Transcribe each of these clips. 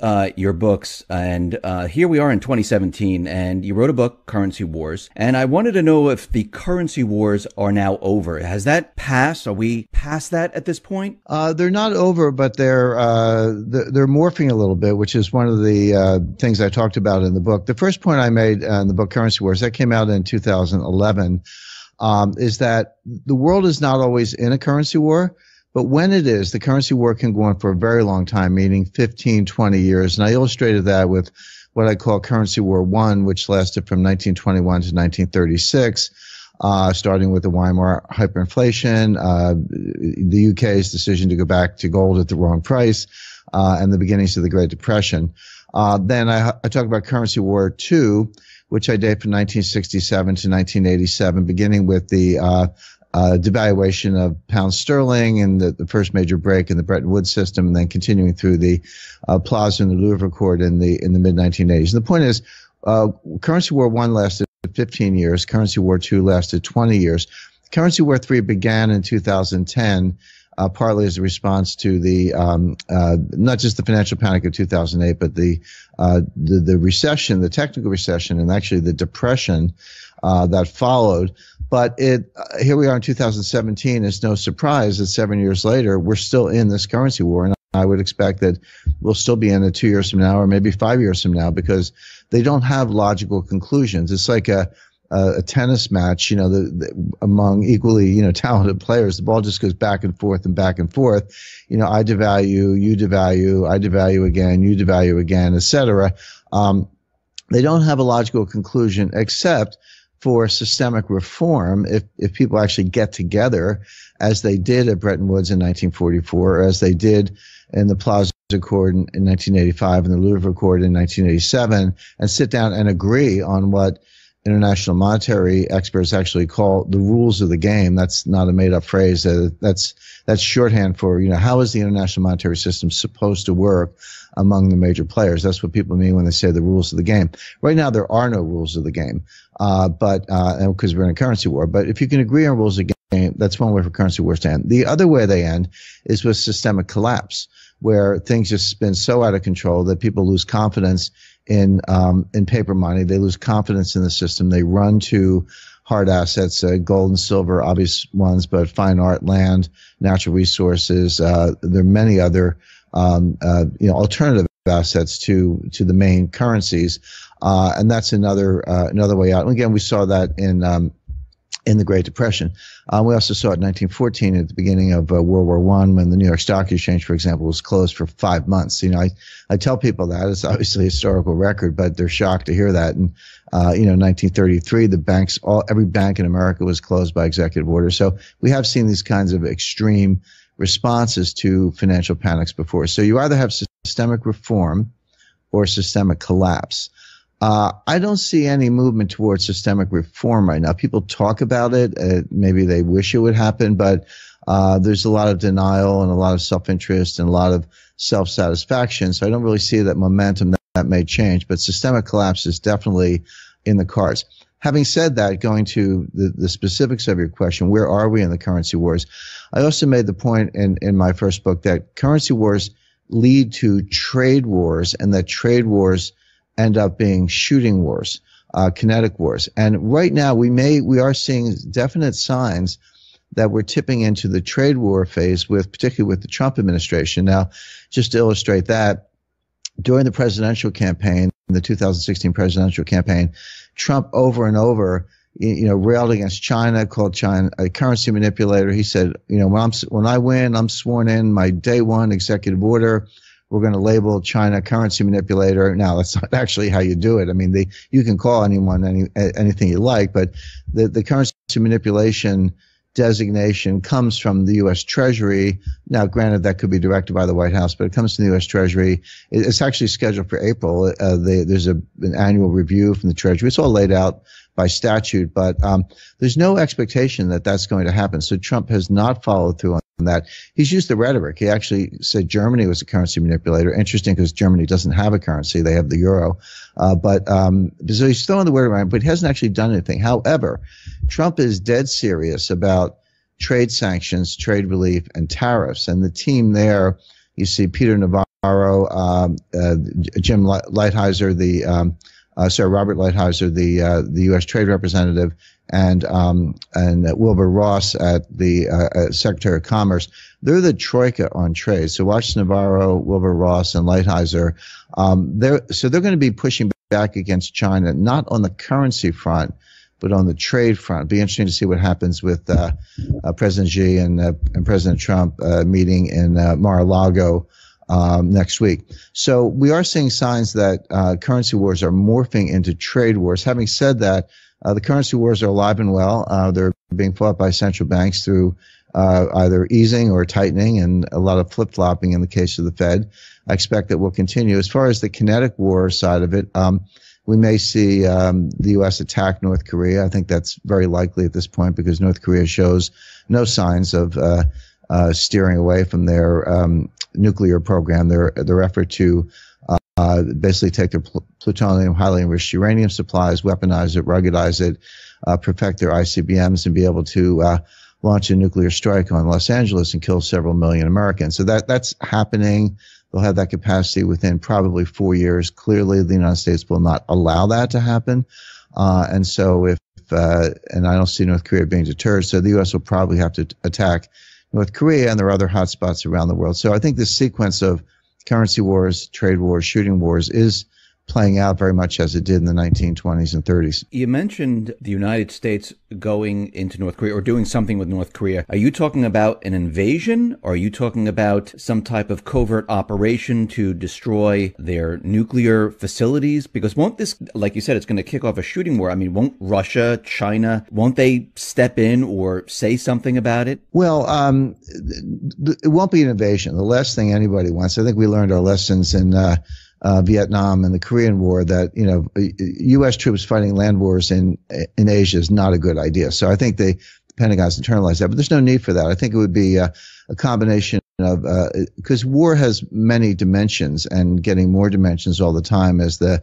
uh, your books, and uh, here we are in 2017, and you wrote a book, Currency Wars, and I wanted to know if the currency wars are now over. Has that passed? Are we past that at this point? Uh, they're not over, but they're, uh, they're, they're morphing a little bit, which is one of the uh, things I talked about in the book. The first point I made in the book, Currency Wars, that came out in 2011, um, is that the world is not always in a currency war but when it is, the currency war can go on for a very long time, meaning 15, 20 years. And I illustrated that with what I call Currency War One, which lasted from 1921 to 1936. Uh, starting with the Weimar hyperinflation, uh, the UK's decision to go back to gold at the wrong price, uh, and the beginnings of the Great Depression. Uh, then I, I talk about Currency War Two, which I date from 1967 to 1987, beginning with the uh, devaluation of pound sterling and the, the, first major break in the Bretton Woods system, and then continuing through the uh, Plaza and the Louvre Accord in the in the mid 1980s. And the point is, uh, currency war one lasted 15 years, currency war two lasted 20 years. Currency War Three began in 2010, uh, partly as a response to the um, uh, not just the financial panic of 2008, but the, uh, the the recession, the technical recession, and actually the depression uh, that followed. But it uh, here we are in 2017. It's no surprise that seven years later we're still in this currency war, and I would expect that we'll still be in it two years from now, or maybe five years from now, because they don't have logical conclusions. It's like a a, a tennis match, you know, the, the, among equally, you know, talented players, the ball just goes back and forth and back and forth. You know, I devalue, you devalue, I devalue again, you devalue again, etc. Um, they don't have a logical conclusion except for systemic reform if, if people actually get together as they did at Bretton Woods in 1944 or as they did in the Plaza Accord in, in 1985 and the Louvre Accord in 1987 and sit down and agree on what international monetary experts actually call the rules of the game. That's not a made up phrase. Uh, that's that's shorthand for you know how is the international monetary system supposed to work among the major players. That's what people mean when they say the rules of the game. Right now, there are no rules of the game, uh, but because uh, we're in a currency war. But if you can agree on rules of the game, that's one way for currency wars to end. The other way they end is with systemic collapse, where things just spin so out of control that people lose confidence in um, in paper money. They lose confidence in the system. They run to hard assets, uh, gold and silver, obvious ones, but fine art, land, natural resources. Uh, there are many other um, uh, you know alternative assets to to the main currencies, uh, and that's another uh, another way out. And again, we saw that in um, in the Great Depression. Uh, we also saw it in 1914 at the beginning of uh, World War One when the New York Stock Exchange, for example, was closed for five months. You know, I, I tell people that it's obviously a historical record, but they're shocked to hear that. And uh, you know, 1933, the banks, all every bank in America was closed by executive order. So we have seen these kinds of extreme responses to financial panics before. So you either have systemic reform or systemic collapse. Uh, I don't see any movement towards systemic reform right now. People talk about it. Uh, maybe they wish it would happen, but uh, there's a lot of denial and a lot of self-interest and a lot of self-satisfaction. So I don't really see that momentum that, that may change. But systemic collapse is definitely in the cards. Having said that, going to the, the specifics of your question, where are we in the currency wars? I also made the point in, in my first book that currency wars lead to trade wars and that trade wars – end up being shooting wars, uh, kinetic wars. And right now, we may we are seeing definite signs that we're tipping into the trade war phase with, particularly with the Trump administration. Now, just to illustrate that, during the presidential campaign, the 2016 presidential campaign, Trump over and over, you know, railed against China, called China a currency manipulator. He said, you know, when I'm when I win, I'm sworn in my day one executive order we're going to label China currency manipulator. Now, that's not actually how you do it. I mean, they, you can call anyone any, anything you like, but the, the currency manipulation designation comes from the U.S. Treasury. Now, granted, that could be directed by the White House, but it comes from the U.S. Treasury. It's actually scheduled for April. Uh, they, there's a, an annual review from the Treasury. It's all laid out by statute, but um, there's no expectation that that's going to happen. So Trump has not followed through on that. He's used the rhetoric. He actually said Germany was a currency manipulator. Interesting because Germany doesn't have a currency; they have the euro. Uh, but um, so he's throwing the word around, but he hasn't actually done anything. However, Trump is dead serious about trade sanctions, trade relief, and tariffs. And the team there, you see Peter Navarro um, uh, Jim Lighthizer, the um, uh, sorry, Robert Lighthizer, the uh, the U.S. Trade Representative, and um, and Wilbur Ross at the uh, uh, Secretary of Commerce. They're the troika on trade. So watch Navarro, Wilbur Ross, and Lighthizer. Um, they're so they're going to be pushing back against China, not on the currency front, but on the trade front. It'd be interesting to see what happens with uh, uh, President Xi and, uh, and President Trump uh, meeting in uh, Mar-a-Lago um, next week. So we are seeing signs that currency wars are morphing into trade wars. Having said that, the currency wars are alive and well. they're being fought by central banks through either easing or tightening, and a lot of flip flopping in the case of the Fed. I expect that will continue. As far as the kinetic war side of it, um, we may see um, the U.S. attack North Korea. I think that's very likely at this point because North Korea shows no signs of uh, uh, steering away from their um, nuclear program, their their effort to uh, basically take their pl- plutonium, highly enriched uranium supplies, weaponize it, ruggedize it, uh, perfect their ICBMs, and be able to uh, launch a nuclear strike on Los Angeles and kill several million Americans. So that that's happening. They'll have that capacity within probably four years. Clearly, the United States will not allow that to happen. Uh, and so, if uh, and I don't see North Korea being deterred, so the U.S. will probably have to attack North Korea, and there are other hotspots around the world. So I think this sequence of currency wars, trade wars, shooting wars is playing out very much as it did in the 1920s and 30s. You mentioned the United States going into North Korea or doing something with North Korea. Are you talking about an invasion? Or are you talking about some type of covert operation to destroy their nuclear facilities? Because won't this, like you said, it's going to kick off a shooting war. I mean, won't Russia, China, won't they step in or say something about it? Well, um, it won't be an invasion. The last thing anybody wants, I think we learned our lessons in, uh, uh, Vietnam and the Korean War that you know U.S. troops fighting land wars in in Asia is not a good idea. So I think they, the Pentagon's internalized that, but there's no need for that. I think it would be a, a combination of because uh, war has many dimensions and getting more dimensions all the time as the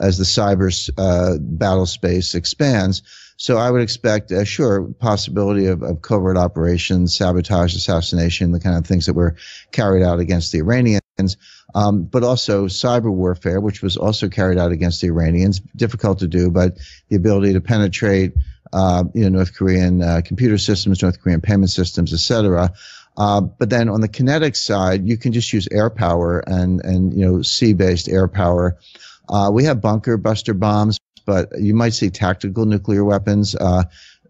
as the cyber uh, battle space expands. So I would expect, uh, sure, possibility of, of covert operations, sabotage, assassination, the kind of things that were carried out against the Iranians um, but also cyber warfare, which was also carried out against the Iranians. Difficult to do, but the ability to penetrate, uh, you know, North Korean uh, computer systems, North Korean payment systems, etc. Uh, but then on the kinetic side, you can just use air power and and you know sea-based air power. Uh, we have bunker buster bombs, but you might see tactical nuclear weapons. Uh,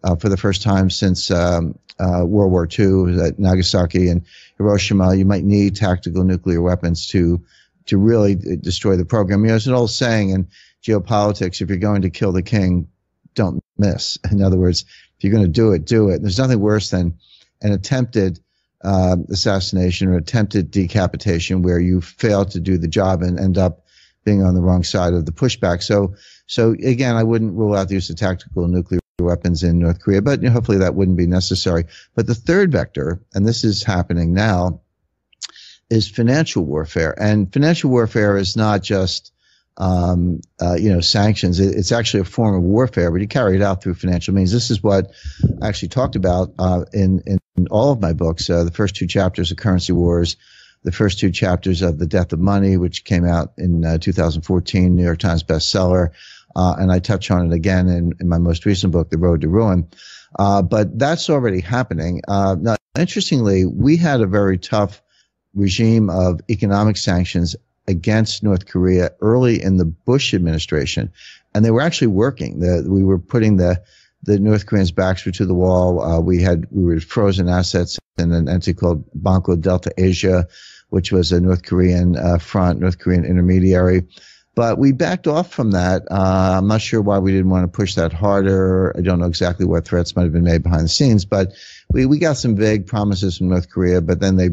uh, for the first time since um, uh, World War II at Nagasaki and Hiroshima. You might need tactical nuclear weapons to to really destroy the program. You know, there's an old saying in geopolitics: if you're going to kill the king, don't miss. In other words, if you're going to do it, do it. There's nothing worse than an attempted uh, assassination or attempted decapitation where you fail to do the job and end up being on the wrong side of the pushback. So, so again, I wouldn't rule out the use of tactical nuclear weapons in North Korea, but you know, hopefully that wouldn't be necessary. But the third vector, and this is happening now, is financial warfare. And financial warfare is not just um, uh, you know sanctions; it, it's actually a form of warfare, but you carry it out through financial means. This is what I actually talked about uh, in, in all of my books. Uh, the first two chapters of Currency Wars the first two chapters of The Death of Money, which came out in uh, 2014, New York Times bestseller, uh, and I touch on it again in, in, my most recent book, The Road to Ruin. Uh, but that's already happening. Uh, now, interestingly, we had a very tough regime of economic sanctions against North Korea early in the Bush administration, and they were actually working. The, we were putting the the North Koreans' backs were to the wall. Uh, we had we were frozen assets in an entity called Banco Delta Asia, which was a North Korean uh, front, North Korean intermediary. But we backed off from that. Uh, I'm not sure why we didn't want to push that harder. I don't know exactly what threats might have been made behind the scenes, but we, we got some vague promises from North Korea. But then they,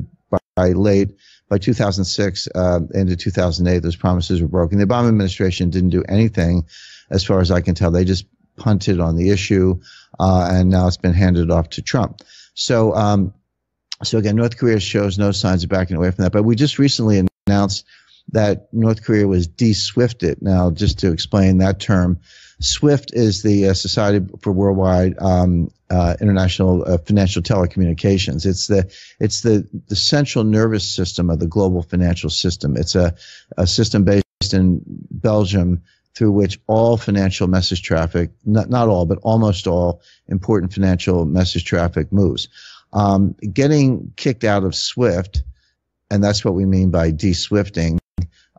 by late, by 2006, uh, into 2008, those promises were broken. The Obama administration didn't do anything, as far as I can tell. They just punted on the issue, uh, and now it's been handed off to Trump. So, um, so again, North Korea shows no signs of backing away from that. But we just recently announced that North Korea was de-SWIFted. Now, just to explain that term, SWIFT is the uh, Society for Worldwide um, uh, International uh, Financial Telecommunications. It's the it's the the central nervous system of the global financial system. It's a, a system based in Belgium through which all financial message traffic, not, not all, but almost all important financial message traffic moves. Um, getting kicked out of SWIFT, and that's what we mean by de-SWIFting,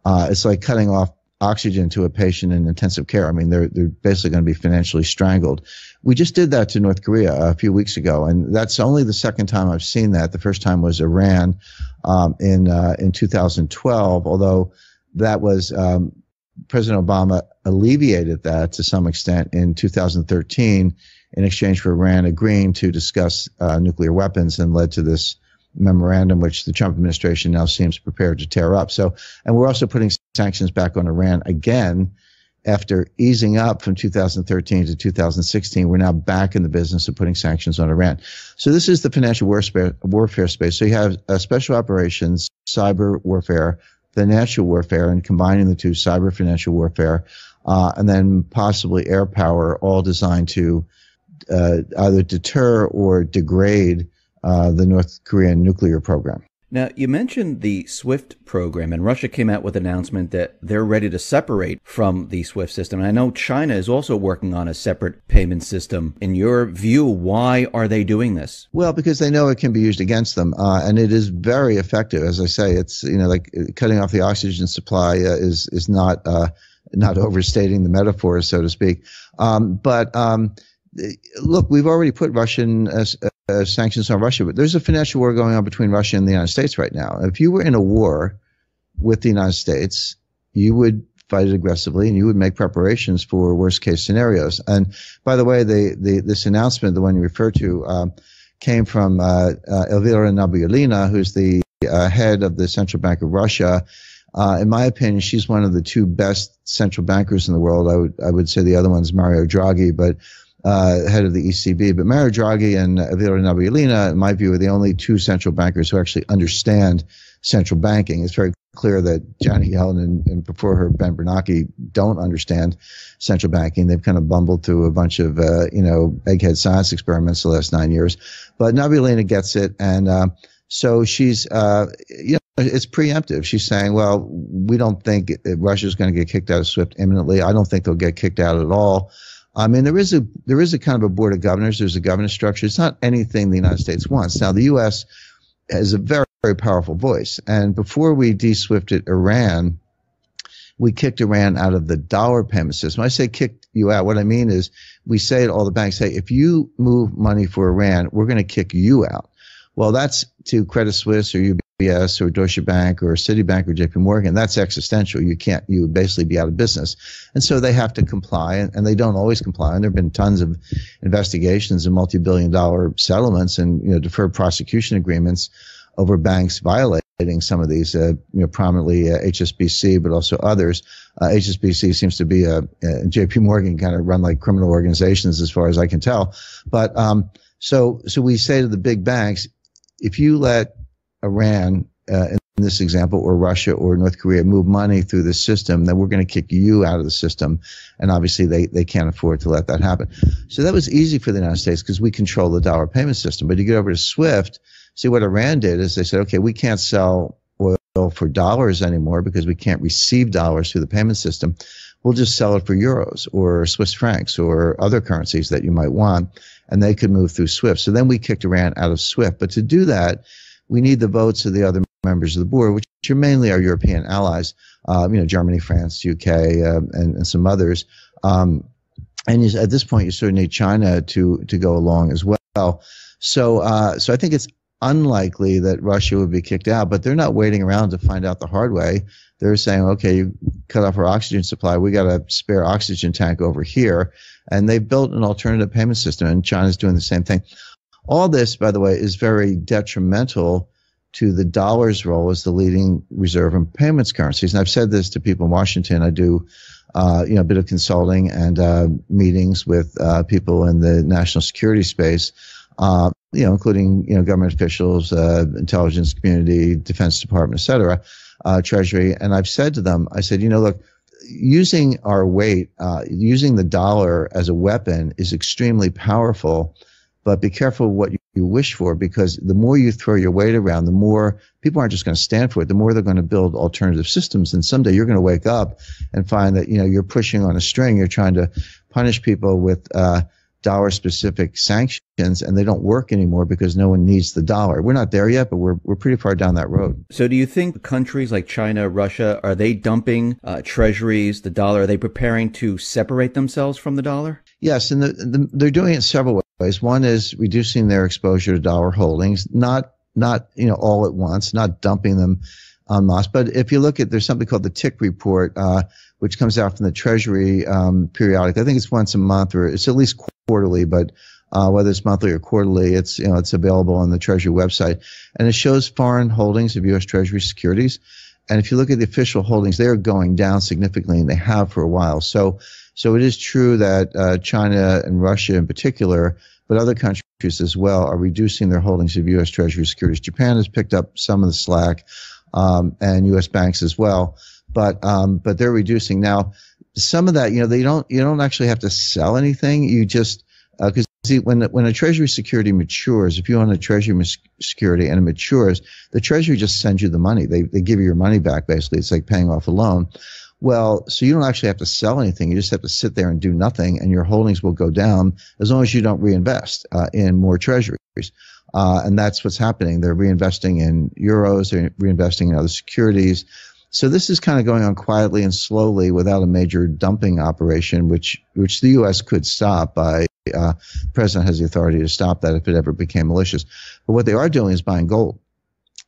uh, it's like cutting off oxygen to a patient in intensive care. I mean, they're, they're basically going to be financially strangled. We just did that to North Korea a few weeks ago, and that's only the second time I've seen that. The first time was Iran um, in, uh, in 2012, although that was um, President Obama alleviated that to some extent in 2013 in exchange for Iran agreeing to discuss uh, nuclear weapons and led to this memorandum, which the Trump administration now seems prepared to tear up. So, and we're also putting sanctions back on Iran again after easing up from 2013 to 2016. We're now back in the business of putting sanctions on Iran. So this is the financial warfare, warfare space. So you have uh, special operations, cyber warfare, financial warfare, and combining the two, cyber financial warfare, uh, and then possibly air power, all designed to either deter or degrade uh, the North Korean nuclear program. Now, you mentioned the SWIFT program, and Russia came out with an announcement that they're ready to separate from the SWIFT system. And I know China is also working on a separate payment system. In your view, why are they doing this? Well, because they know it can be used against them, uh, and it is very effective. As I say, it's you know like cutting off the oxygen supply uh, is is not uh, not overstating the metaphor, so to speak. Um, but um, look, we've already put Russian uh, uh, sanctions on Russia, but there's a financial war going on between Russia and the United States right now. If you were in a war with the United States, you would fight it aggressively and you would make preparations for worst case scenarios. And by the way, the, the this announcement, the one you refer to, um, came from uh, uh, Elvira Nabiullina, who's the uh, head of the Central Bank of Russia. Uh, in my opinion, she's one of the two best central bankers in the world. I would I would say the other one's Mario Draghi, but uh, head of the ECB. But Mario Draghi and Elvira Nabiullina, in my view, are the only two central bankers who actually understand central banking. It's very clear that Janet Yellen and, and before her Ben Bernanke don't understand central banking. They've kind of bumbled through a bunch of uh, you know egghead science experiments the last nine years. But Nabiullina gets it, and uh, so she's uh, you know it's preemptive. She's saying, well, we don't think Russia's going to get kicked out of SWIFT imminently. I don't think they'll get kicked out at all. I mean, there is a there is a kind of a board of governors. There's a governance structure. It's not anything the United States wants. Now, the U.S. has a very very powerful voice, and before we de-swifted Iran, we kicked Iran out of the dollar payment system. I say kicked you out. What I mean is we say to all the banks, hey, if you move money for Iran, we're going to kick you out. Well, that's to Credit Suisse or UBS or Deutsche Bank or Citibank or JP Morgan. That's existential. You can't, you would basically be out of business. And so they have to comply and, and they don't always comply. And there have been tons of investigations and multi-billion dollar settlements and, you know, deferred prosecution agreements over banks violating some of these, uh, you know, prominently uh, HSBC, but also others. Uh, HSBC seems to be a, a JP Morgan kind of run like criminal organizations as far as I can tell. But, um, so, so we say to the big banks, if you let Iran, uh, in this example, or Russia or North Korea move money through the system, then we're going to kick you out of the system. And obviously, they, they can't afford to let that happen. So that was easy for the United States because we control the dollar payment system. But you get over to SWIFT, see what Iran did is they said, okay, we can't sell oil for dollars anymore because we can't receive dollars through the payment system. We'll just sell it for euros or Swiss francs or other currencies that you might want. And they could move through SWIFT. So then we kicked Iran out of SWIFT. But to do that, we need the votes of the other members of the board, which are mainly our European allies, uh, you know, Germany, France, UK, uh, and, and, some others. Um, and you, at this point, you sort of need China to to go along as well. So, uh, so I think it's unlikely that Russia would be kicked out, but they're not waiting around to find out the hard way. They're saying, okay, you cut off our oxygen supply. We got a spare oxygen tank over here. And they've built an alternative payment system, and China's doing the same thing. All this, by the way, is very detrimental to the dollar's role as the leading reserve and payments currencies. And I've said this to people in Washington. I do, uh, you know, a bit of consulting and uh, meetings with uh, people in the national security space, uh, you know, including you know government officials, uh, intelligence community, Defense Department, et cetera. uh, Treasury, and I've said to them, I said, you know, look, using our weight, using the dollar as a weapon is extremely powerful, but be careful what you, wish for because the more you throw your weight around, the more people aren't just going to stand for it. The more they're going to build alternative systems, and someday you're going to wake up and find that you know you're pushing on a string. You're trying to punish people with uh, dollar specific sanctions and they don't work anymore because no one needs the dollar. We're not there yet, but we're, we're pretty far down that road. So do you think countries like China, Russia, are they dumping uh, treasuries, the dollar? Are they preparing to separate themselves from the dollar? Yes, and the, the, they're doing it several One is reducing their exposure to dollar holdings, not not you know all at once, not dumping them on masse. But if you look at, there's something called the TIC report, uh, which comes out from the Treasury um, periodic. I think it's once a month or it's at least quarterly, but uh, whether it's monthly or quarterly, it's you know it's available on the Treasury website, and it shows foreign holdings of U.S. Treasury securities. And if you look at the official holdings, they are going down significantly, and they have for a while. So, so it is true that uh, China and Russia, in particular, but other countries as well, are reducing their holdings of U.S. Treasury securities. Japan has picked up some of the slack, um, and U.S. banks as well but um, but they're reducing now. Some of that, you know, they don't you don't actually have to sell anything. You just because uh, see when when a treasury security matures, if you own a treasury security and it matures, the treasury just sends you the money. They they give you your money back basically. It's like paying off a loan. Well, so you don't actually have to sell anything. You just have to sit there and do nothing, and your holdings will go down as long as you don't reinvest uh, in more treasuries. Uh, and that's what's happening. They're reinvesting in euros, they're reinvesting in other securities. So this is kind of going on quietly and slowly without a major dumping operation, which which the U.S. could stop by. Uh, the president has the authority to stop that if it ever became malicious. But what they are doing is buying gold.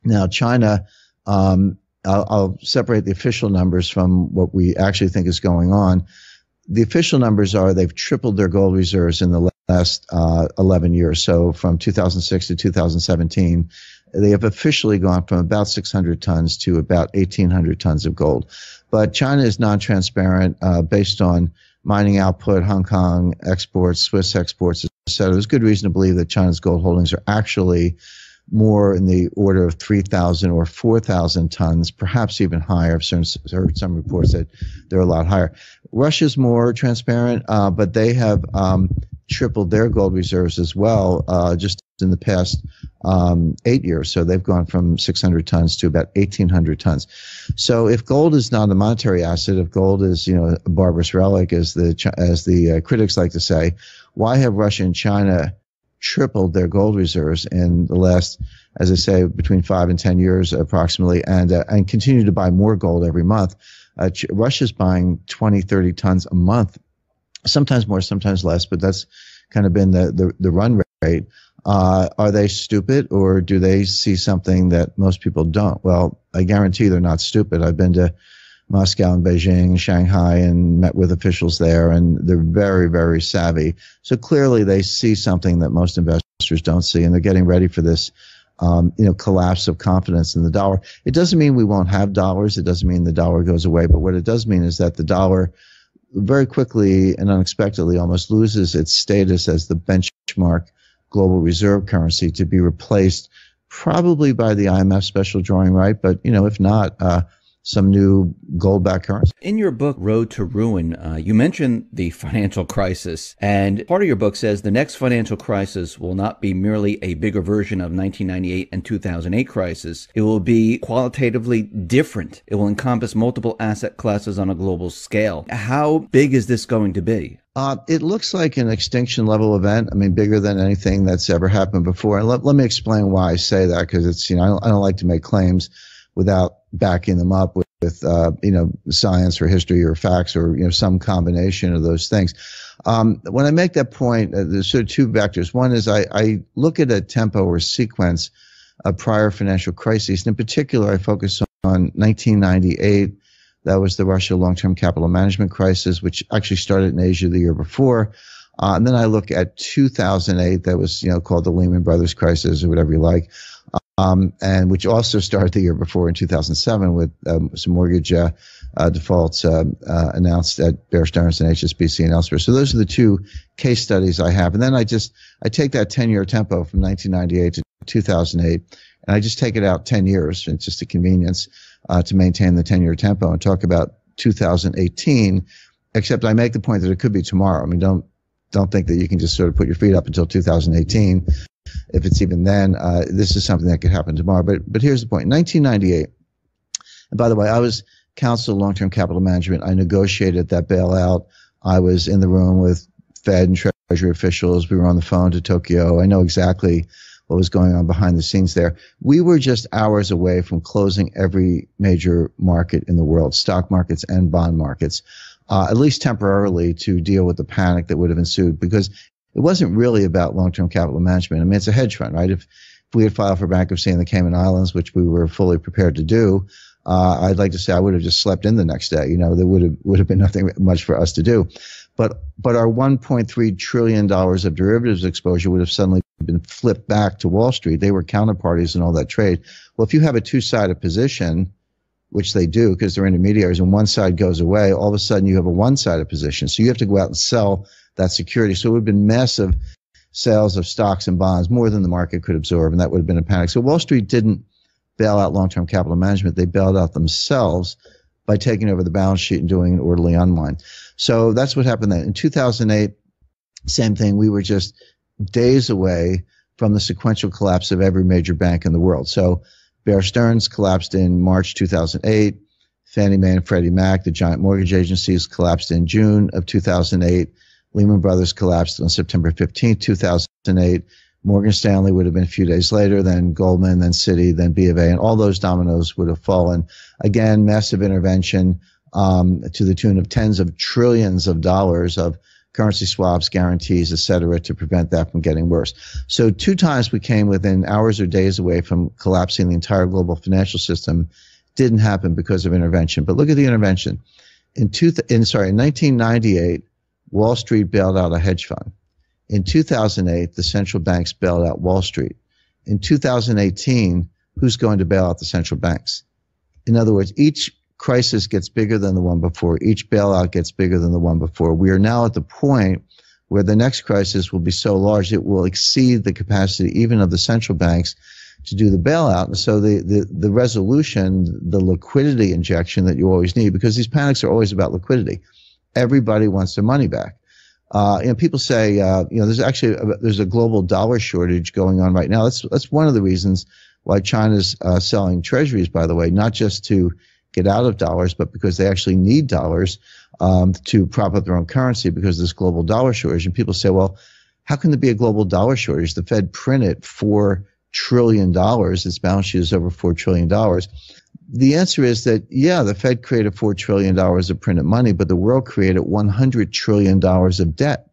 Now, China, um, I'll, I'll separate the official numbers from what we actually think is going on. The official numbers are they've tripled their gold reserves in the last uh, 11 years. So from 2006 to 2017, they have officially gone from about 600 tons to about 1,800 tons of gold. But China is non-transparent uh, based on mining output, Hong Kong exports, Swiss exports, et cetera. There's good reason to believe that China's gold holdings are actually more in the order of 3,000 or 4,000 tons, perhaps even higher. I've heard some reports that they're a lot higher. Russia's more transparent, uh, but they have um, tripled their gold reserves as well uh, just in the past um, eight years. So they've gone from 600 tons to about 1,800 tons. So if gold is not a monetary asset, if gold is you know a barbarous relic, as the as the uh, critics like to say, why have Russia and China tripled their gold reserves in the last, as I say, between five and 10 years approximately, and uh, and continue to buy more gold every month? Uh, Russia's buying 20, 30 tons a month sometimes more, sometimes less, but that's kind of been the, the, the run rate. Uh, are they stupid or do they see something that most people don't? Well, I guarantee they're not stupid. I've been to Moscow and Beijing, Shanghai, and met with officials there, and they're very, very savvy. So clearly, they see something that most investors don't see, and they're getting ready for this, um, you know, collapse of confidence in the dollar. It doesn't mean we won't have dollars. It doesn't mean the dollar goes away. But what it does mean is that the dollar very quickly and unexpectedly almost loses its status as the benchmark global reserve currency to be replaced probably by the IMF special drawing right. But, you know, if not, uh, some new gold backed currency. In your book, Road to Ruin, uh, you mentioned the financial crisis. And part of your book says the next financial crisis will not be merely a bigger version of 1998 and 2008 crisis. It will be qualitatively different. It will encompass multiple asset classes on a global scale. How big is this going to be? Uh, it looks like an extinction level event. I mean, bigger than anything that's ever happened before. And let, let me explain why I say that because it's, you know, I don't, I don't like to make claims without backing them up with, with uh, you know science or history or facts or you know some combination of those things. Um, when I make that point, uh, there's sort of two vectors. One is I, I look at a tempo or sequence of prior financial crises. And in particular, I focus on 1998. That was the Russia long-term capital management crisis, which actually started in Asia the year before. Uh, and then I look at 2008. That was you know called the Lehman Brothers crisis or whatever you like um, and which also started the year before in 2007 with um, some mortgage uh, uh, defaults um, uh, announced at Bear Stearns and HSBC and elsewhere. So those are the two case studies I have, and then I just I take that 10-year tempo from 1998 to 2008, and I just take it out 10 years. It's just a convenience. uh, to maintain the 10 year tempo and talk about 2018. Except I make the point that it could be tomorrow. I mean, don't don't think that you can just sort of put your feet up until 2018. If it's even then, uh, this is something that could happen tomorrow. But but here's the point: 1998. And by the way, I was counsel long-term capital management. I negotiated that bailout. I was in the room with Fed and Treasury officials. We were on the phone to Tokyo. I know exactly what was going on behind the scenes there. We were just hours away from closing every major market in the world, stock markets and bond markets, uh, at least temporarily to deal with the panic that would have ensued because it wasn't really about long-term capital management. I mean, it's a hedge fund, right? If, if we had filed for bankruptcy in the Cayman Islands, which we were fully prepared to do, uh, I'd like to say I would have just slept in the next day. You know, there would have would have been nothing much for us to do. But but our 1.3 trillion dollars of derivatives exposure would have suddenly been flipped back to Wall Street. They were counterparties in all that trade. Well, if you have a two-sided position, which they do because they're intermediaries, and one side goes away, all of a sudden you have a one-sided position. So you have to go out and sell that security. So it would have been massive sales of stocks and bonds, more than the market could absorb, and that would have been a panic. So Wall Street didn't bail out long-term capital management. They bailed out themselves by taking over the balance sheet and doing an orderly unwind. So that's what happened then. In 2008, same thing. We were just days away from the sequential collapse of every major bank in the world. So Bear Stearns collapsed in March 2008. Fannie Mae and Freddie Mac, the giant mortgage agencies, collapsed in June of 2008. Lehman Brothers collapsed on September 15, 2008. Morgan Stanley would have been a few days later, then Goldman, then Citi, then B of A, and all those dominoes would have fallen. Again, massive intervention um, to the tune of tens of trillions of dollars of currency swaps, guarantees, et cetera, to prevent that from getting worse. So two times we came within hours or days away from collapsing the entire global financial system. Didn't happen because of intervention. But look at the intervention. In two, th- in sorry, in 1998, Wall Street bailed out a hedge fund. In 2008, the central banks bailed out Wall Street. In 2018, who's going to bail out the central banks? In other words, each crisis gets bigger than the one before. Each bailout gets bigger than the one before. We are now at the point where the next crisis will be so large it will exceed the capacity even of the central banks to do the bailout. And so the, the, the resolution, the liquidity injection that you always need, because these panics are always about liquidity. Everybody wants their money back. Uh, you know, people say, uh, you know, there's actually a, there's a global dollar shortage going on right now. That's that's one of the reasons why China's uh, selling treasuries, by the way, not just to get out of dollars, but because they actually need dollars um, to prop up their own currency because of this global dollar shortage. And people say, well, how can there be a global dollar shortage? The Fed printed four trillion dollars. Its balance sheet is over four trillion dollars the answer is that, yeah, the Fed created $4 trillion of printed money, but the world created $100 trillion of debt.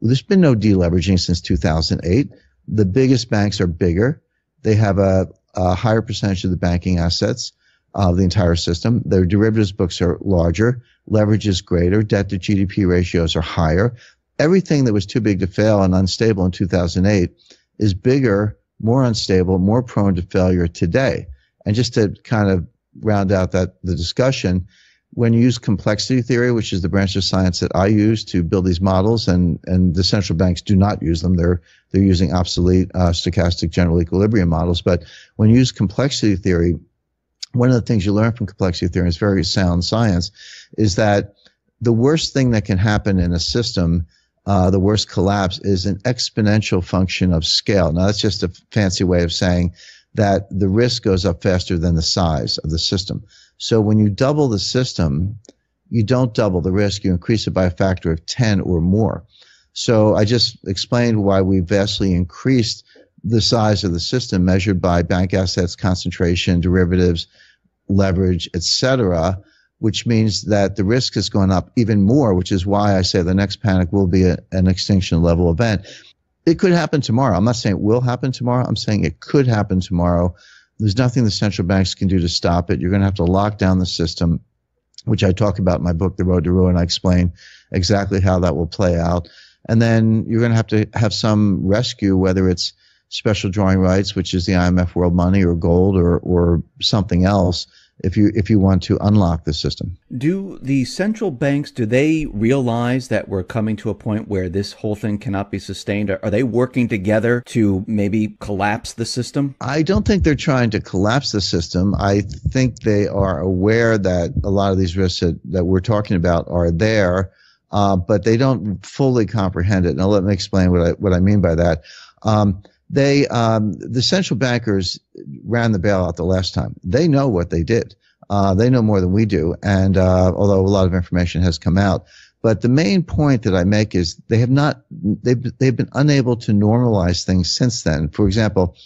There's been no deleveraging since 2008. The biggest banks are bigger. They have a, a higher percentage of the banking assets of the entire system. Their derivatives books are larger. Leverage is greater. Debt to GDP ratios are higher. Everything that was too big to fail and unstable in 2008 is bigger, more unstable, more prone to failure today. And just to kind of round out that the discussion, when you use complexity theory, which is the branch of science that I use to build these models, and and the central banks do not use them. They're they're using obsolete uh, stochastic general equilibrium models. But when you use complexity theory, one of the things you learn from complexity theory is very sound science, is that the worst thing that can happen in a system, uh, the worst collapse, is an exponential function of scale. Now that's just a fancy way of saying that the risk goes up faster than the size of the system. So when you double the system, you don't double the risk, you increase it by a factor of 10 or more. So I just explained why we vastly increased the size of the system measured by bank assets concentration, derivatives, leverage, etc., which means that the risk has gone up even more, which is why I say the next panic will be a, an extinction level event it could happen tomorrow. I'm not saying it will happen tomorrow. I'm saying it could happen tomorrow. There's nothing the central banks can do to stop it. You're going to have to lock down the system, which I talk about in my book, The Road to Ruin. I explain exactly how that will play out. And then you're going to have to have some rescue, whether it's special drawing rights, which is the IMF world money or gold or, or something else if you if you want to unlock the system. Do the central banks do they realize that we're coming to a point where this whole thing cannot be sustained? Are they working together to maybe collapse the system? I don't think they're trying to collapse the system. I think they are aware that a lot of these risks that, that we're talking about are there, uh, but they don't fully comprehend it. Now let me explain what I what I mean by that. Um, they um, the central bankers ran the bailout the last time. They know what they did. Uh, they know more than we do, and uh, although a lot of information has come out, but the main point that I make is they have not they've they've been unable to normalize things since then. For example,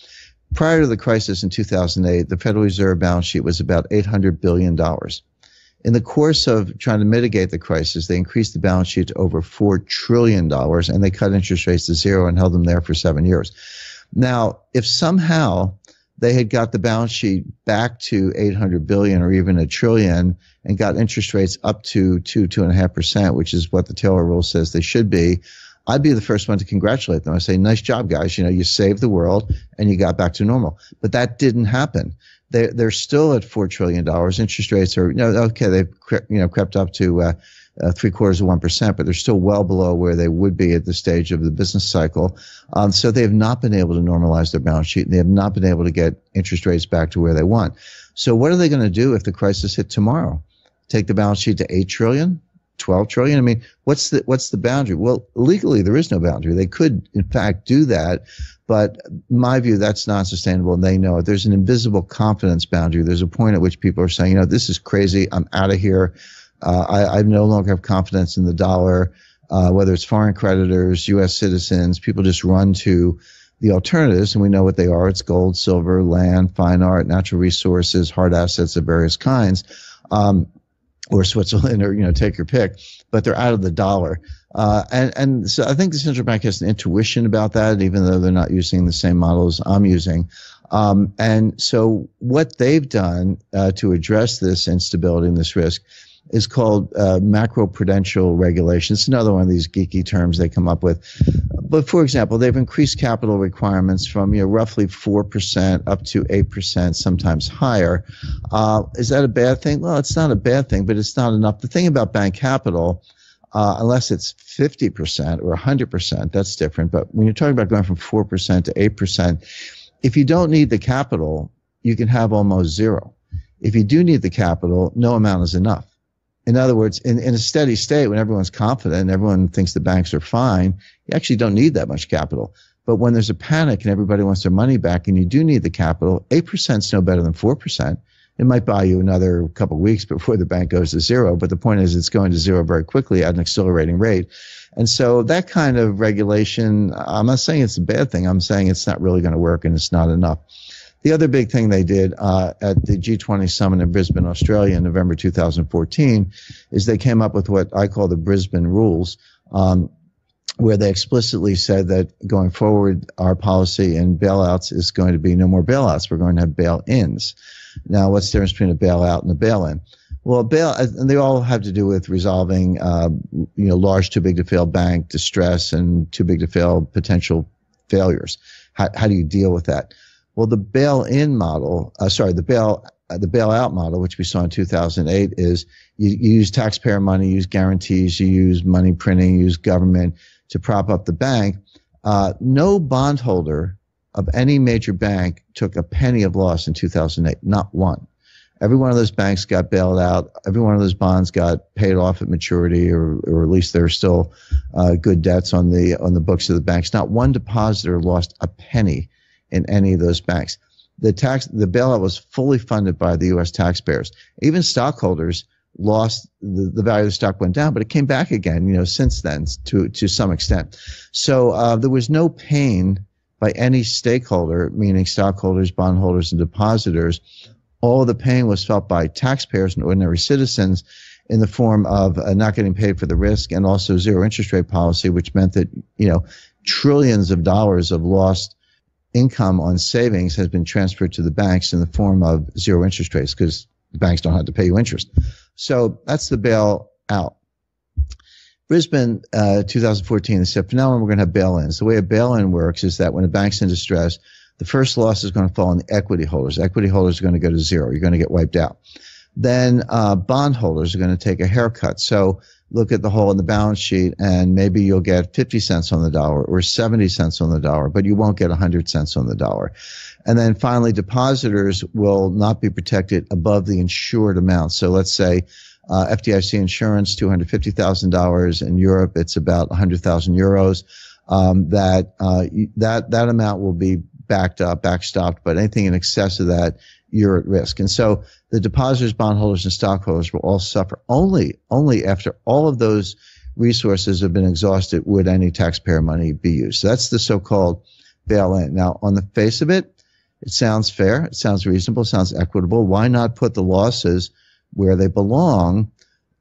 prior to the crisis in 2008, the Federal Reserve balance sheet was about 800 billion dollars. In the course of trying to mitigate the crisis, they increased the balance sheet to over $4 trillion and they cut interest rates to zero and held them there for seven years. Now, if somehow they had got the balance sheet back to 800 billion or even a trillion and got interest rates up to two, two and a half percent, which is what the Taylor rule says they should be. I'd be the first one to congratulate them. I say, nice job, guys. You know, you saved the world and you got back to normal. But that didn't happen. They, they're still at $4 trillion. Interest rates are, you know, okay, they've, you know, crept up to, uh, uh, three quarters of one percent, but they're still well below where they would be at the stage of the business cycle. Um, so they have not been able to normalize their balance sheet, and they have not been able to get interest rates back to where they want. So what are they going to do if the crisis hit tomorrow? Take the balance sheet to eight trillion, 12 trillion? I mean, what's the what's the boundary? Well, legally there is no boundary. They could in fact do that, but my view that's not sustainable and they know it. There's an invisible confidence boundary. There's a point at which people are saying, you know, this is crazy. I'm out of here. Uh, I, I, no longer have confidence in the dollar, uh, whether it's foreign creditors, U.S. citizens. People just run to the alternatives, and we know what they are. It's gold, silver, land, fine art, natural resources, hard assets of various kinds, um, or Switzerland, or you know, take your pick. But they're out of the dollar, uh, and and so I think the central bank has an intuition about that, even though they're not using the same models I'm using. Um, and so what they've done uh, to address this instability and this risk is called uh, macroprudential regulation. It's another one of these geeky terms they come up with. But for example, they've increased capital requirements from you know roughly four percent up to eight percent, sometimes higher. Uh, is that a bad thing? Well, it's not a bad thing, but it's not enough. The thing about bank capital. Uh, unless it's 50% or 100%, that's different. But when you're talking about going from 4% to 8%, if you don't need the capital, you can have almost zero. If you do need the capital, no amount is enough in other words, in, in a steady state, when everyone's confident and everyone thinks the banks are fine, you actually don't need that much capital. But when there's a panic and everybody wants their money back and you do need the capital, 8% is no better than 4%. It might buy you another couple weeks before the bank goes to zero. But the point is it's going to zero very quickly at an accelerating rate. And so that kind of regulation, I'm not saying it's a bad thing. I'm saying it's not really going to work and it's not enough. The other big thing they did uh, at the G20 summit in Brisbane, Australia, in November 2014, is they came up with what I call the Brisbane rules, um, where they explicitly said that going forward, our policy in bailouts is going to be no more bailouts. We're going to have bail-ins. Now, what's the difference between a bailout and a bail-in? Well, bail, and they all have to do with resolving, uh, you know, large too big to fail bank distress and too big to fail potential failures. How, how do you deal with that? Well, the bail-in model, uh, sorry, the bail uh, the bailout model, which we saw in 2008, is you, you, use taxpayer money, use guarantees, you use money printing, use government to prop up the bank. Uh, no bondholder of any major bank took a penny of loss in 2008, not one. Every one of those banks got bailed out. Every one of those bonds got paid off at maturity, or, or at least there are still uh, good debts on the on the books of the banks. Not one depositor lost a penny in any of those banks. The tax, the bailout was fully funded by the U.S. taxpayers. Even stockholders lost the, the value of the stock went down, but it came back again, you know, since then to, to some extent. So, uh, there was no pain by any stakeholder, meaning stockholders, bondholders, and depositors. All the pain was felt by taxpayers and ordinary citizens in the form of uh, not getting paid for the risk and also zero interest rate policy, which meant that, you know, trillions of dollars of lost income on savings has been transferred to the banks in the form of zero interest rates because the banks don't have to pay you interest. So that's the bail out. Brisbane, uh, 2014, they said, from now on, we're going to have bail-ins. The way a bail-in works is that when a bank's in distress, The first loss is going to fall on the equity holders. Equity holders are going to go to zero. You're going to get wiped out. Then uh, bondholders are going to take a haircut. So look at the hole in the balance sheet and maybe you'll get 50 cents on the dollar or 70 cents on the dollar, but you won't get 100 cents on the dollar. And then finally, depositors will not be protected above the insured amount. So let's say uh, FDIC insurance, $250,000. In Europe, it's about 100,000 euros. Um, that, uh, that, that amount will be backed up, backstopped, but anything in excess of that, you're at risk. And so the depositors, bondholders, and stockholders will all suffer. Only, only after all of those resources have been exhausted would any taxpayer money be used. So that's the so-called bail-in. Now, on the face of it, it sounds fair. It sounds reasonable. It sounds equitable. Why not put the losses where they belong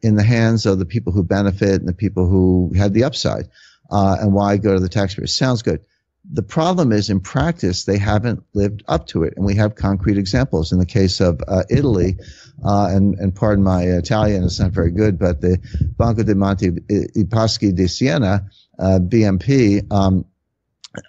in the hands of the people who benefit and the people who had the upside? Uh, and why go to the taxpayers? Sounds good. The problem is in practice, they haven't lived up to it. And we have concrete examples. In the case of uh, Italy, uh, and, and pardon my Italian, it's not very good, but the Banco de Monte I, Paschi di Siena, uh, BMP, um,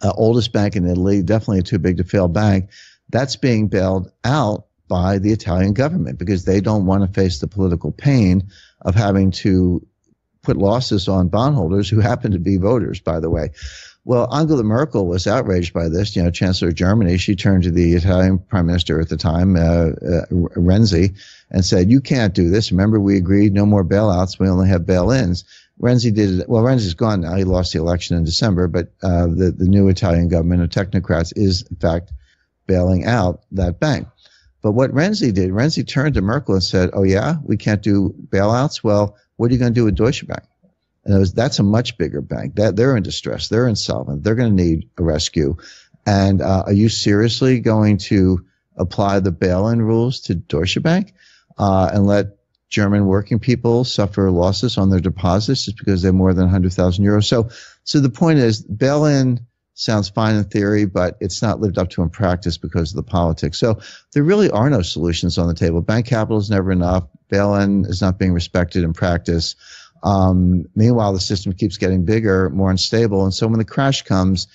uh, oldest bank in Italy, definitely a too big to fail bank, that's being bailed out by the Italian government because they don't want to face the political pain of having to put losses on bondholders who happen to be voters, by the way. Well, Angela Merkel was outraged by this. You know, Chancellor of Germany, she turned to the Italian Prime Minister at the time, uh, uh, Renzi, and said, "You can't do this. Remember, we agreed no more bailouts. We only have bail-ins." Renzi did it. Well, Renzi's gone now. He lost the election in December, but uh, the the new Italian government of technocrats is in fact bailing out that bank. But what Renzi did, Renzi turned to Merkel and said, "Oh yeah, we can't do bailouts. Well, what are you going to do with Deutsche Bank?" Was, that's a much bigger bank. That they're in distress. They're insolvent. They're going to need a rescue. And uh, are you seriously going to apply the bail-in rules to Deutsche Bank uh, and let German working people suffer losses on their deposits just because they're more than 100,000 euros? So, so the point is, bail-in sounds fine in theory, but it's not lived up to in practice because of the politics. So there really are no solutions on the table. Bank capital is never enough. Bail-in is not being respected in practice. Um, meanwhile, the system keeps getting bigger, more unstable, and so when the crash comes,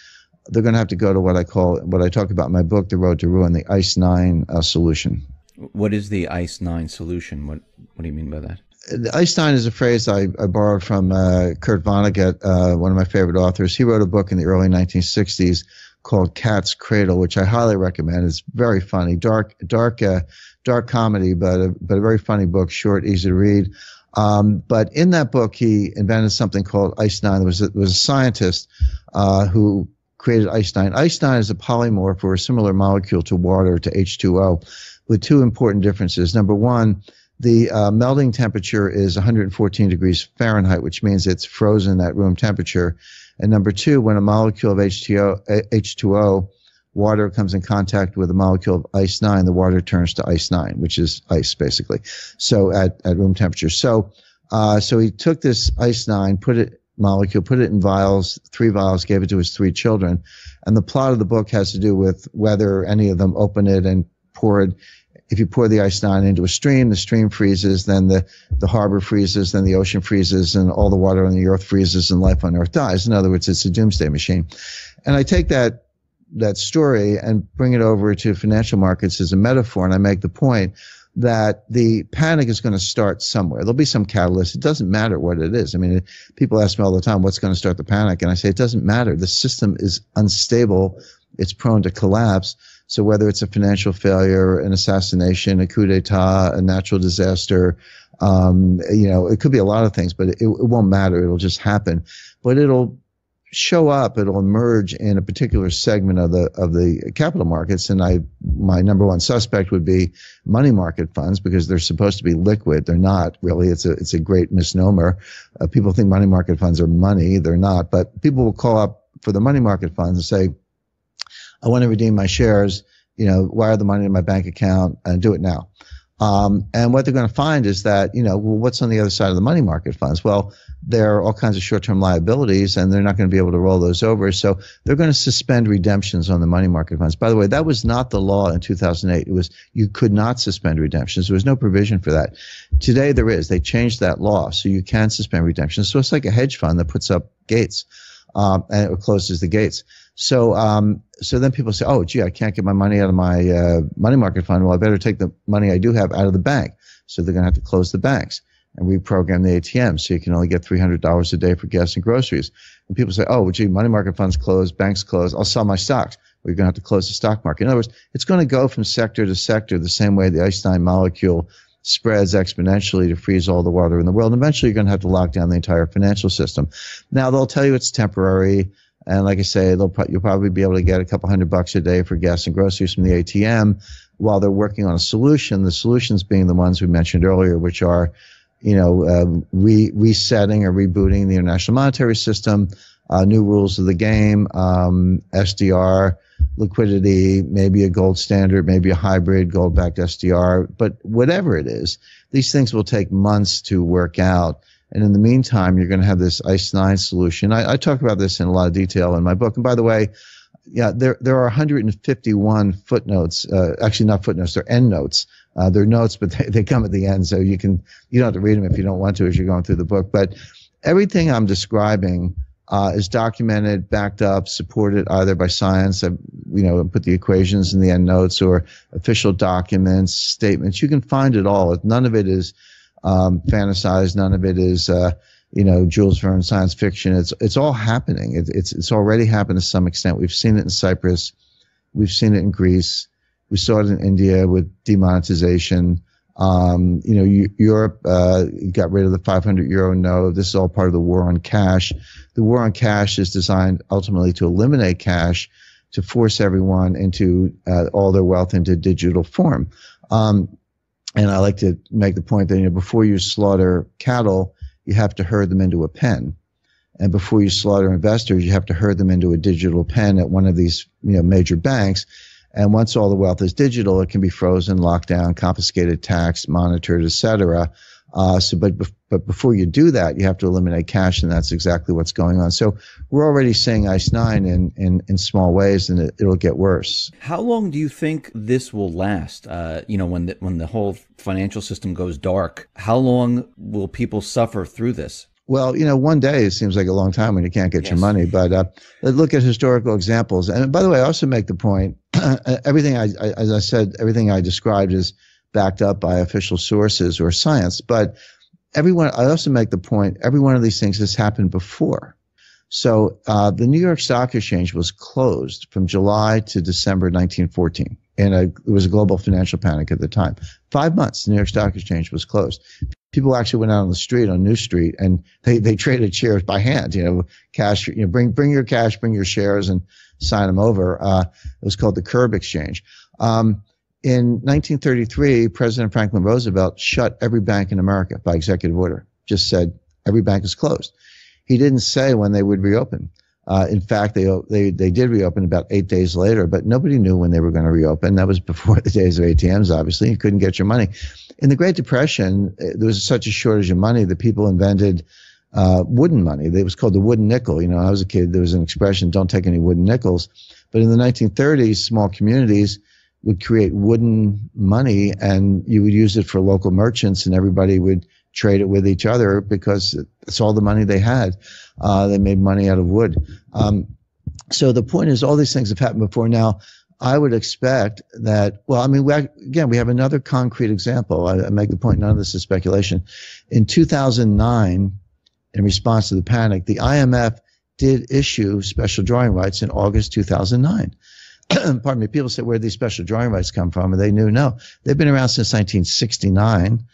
they're going to have to go to what I call, what I talk about in my book, The Road to Ruin, the ICE 9 uh, solution. What is the ICE 9 solution? What, what do you mean by that? The ICE 9 is a phrase I, I borrowed from uh, Kurt Vonnegut, uh, one of my favorite authors. He wrote a book in the early 1960s called Cat's Cradle, which I highly recommend. It's very funny, dark, dark, uh, dark comedy, but a, but a very funny book, short, easy to read. Um, but in that book, he invented something called ICE 9. There was a, was a scientist uh, who created ICE 9. ICE 9 is a polymorph or a similar molecule to water, to H2O, with two important differences. Number one, the uh, melting temperature is 114 degrees Fahrenheit, which means it's frozen at room temperature. And number two, when a molecule of H2O, H2O water comes in contact with a molecule of ice 9, the water turns to ice 9, which is ice basically. So at, at room temperature. So, uh, so he took this ice 9, put it molecule, put it in vials, three vials, gave it to his three children. And the plot of the book has to do with whether any of them open it and pour it if you pour the ice nine into a stream, the stream freezes, then the, the harbor freezes, then the ocean freezes, and all the water on the earth freezes, and life on earth dies. In other words, it's a doomsday machine. And I take that that story and bring it over to financial markets as a metaphor, and I make the point that the panic is going to start somewhere. There'll be some catalyst. It doesn't matter what it is. I mean, people ask me all the time, what's going to start the panic? And I say, it doesn't matter. The system is unstable. It's prone to collapse. So whether it's a financial failure, an assassination, a coup d'etat, a natural disaster, um, you know, it could be a lot of things, but it, it won't matter. It'll just happen. But it'll show up. It'll emerge in a particular segment of the of the capital markets. And I, my number one suspect would be money market funds because they're supposed to be liquid. They're not really. It's a it's a great misnomer. Uh, people think money market funds are money. They're not. But people will call up for the money market funds and say, I want to redeem my shares, you know, wire the money to my bank account and do it now. Um, and what they're going to find is that, you know, well, what's on the other side of the money market funds? Well, there are all kinds of short-term liabilities and they're not going to be able to roll those over. So they're going to suspend redemptions on the money market funds. By the way, that was not the law in 2008. It was, you could not suspend redemptions. There was no provision for that. Today there is. They changed that law. So you can suspend redemptions. So it's like a hedge fund that puts up gates, um, and it closes the gates. So, um, so then people say, "Oh, gee, I can't get my money out of my uh, money market fund. Well, I better take the money I do have out of the bank." So they're going to have to close the banks and we reprogram the ATM so you can only get $300 a day for gas and groceries. And people say, oh, gee, money market funds closed, banks closed, I'll sell my stocks. We're going to have to close the stock market. In other words, it's going to go from sector to sector the same way the ICE 9 molecule spreads exponentially to freeze all the water in the world. And eventually, you're going to have to lock down the entire financial system. Now, they'll tell you it's temporary. And like I say, they'll you'll probably be able to get a couple hundred bucks a day for gas and groceries from the ATM while they're working on a solution. The solutions being the ones we mentioned earlier, which are, you know, uh, re- resetting or rebooting the international monetary system, uh, new rules of the game, um, SDR, liquidity, maybe a gold standard, maybe a hybrid gold backed SDR, but whatever it is, these things will take months to work out. And in the meantime, you're going to have this ICE 9 solution. I, I, talk about this in a lot of detail in my book. And by the way, yeah, there, there are 151 footnotes, uh, actually not footnotes, they're end notes. Uh, they're notes, but they, they come at the end. So you can, you don't have to read them if you don't want to as you're going through the book. But everything I'm describing uh, is documented, backed up, supported either by science, uh, you know, put the equations in the end notes or official documents, statements. You can find it all. None of it is um, fantasized. None of it is, uh, you know, Jules Verne science fiction. It's it's all happening. It, it's it's already happened to some extent. We've seen it in Cyprus. We've seen it in Greece. We saw it in India with demonetization. Um, you know, Europe uh, got rid of the 500 euro note. This is all part of the war on cash. The war on cash is designed ultimately to eliminate cash, to force everyone into uh, all their wealth into digital form. Um, and I like to make the point that you know before you slaughter cattle, you have to herd them into a pen, and before you slaughter investors, you have to herd them into a digital pen at one of these you know major banks and once all the wealth is digital, it can be frozen, locked down, confiscated, taxed, monitored, etc. Uh, so, but but before you do that, you have to eliminate cash, and that's exactly what's going on. So, we're already seeing ICE nine in in, in small ways, and it, will get worse. How long do you think this will last? Uh, you know, when the, when the whole financial system goes dark, how long will people suffer through this? Well, you know, one day it seems like a long time when you can't get yes. your money. But uh, look at historical examples. And by the way, I also make the point: everything I, I, as I said, everything I described is backed up by official sources or science. But everyone, I also make the point: every one of these things has happened before. So uh, the New York Stock Exchange was closed from July to December 1914, and it was a global financial panic at the time. Five months, the New York Stock Exchange was closed people actually went out on the street on New Street and they, they traded shares by hand, you know, cash, you know, bring, bring your cash, bring your shares and sign them over. Uh, it was called the Curb Exchange. Um, in 1933, President Franklin Roosevelt shut every bank in America by executive order, just said every bank is closed. He didn't say when they would reopen. Uh, in fact, they, they, they did reopen about eight days later, but nobody knew when they were going to reopen. That was before the days of ATMs, obviously. You couldn't get your money. In the Great Depression, uh, there was such a shortage of money that people invented uh, wooden money. It was called the wooden nickel. You know, I was a kid, there was an expression, don't take any wooden nickels. But in the 1930s, small communities would create wooden money and you would use it for local merchants and everybody would – trade it with each other because it's all the money they had. Uh, they made money out of wood. Um, so the point is, all these things have happened before. Now, I would expect that. Well, I mean, we, again, we have another concrete example. I, I make the point. None of this is speculation. In 2009, in response to the panic, the IMF did issue special drawing rights in August 2009. Pardon me. People say where these special drawing rights come from, and they knew no, they've been around since 1969.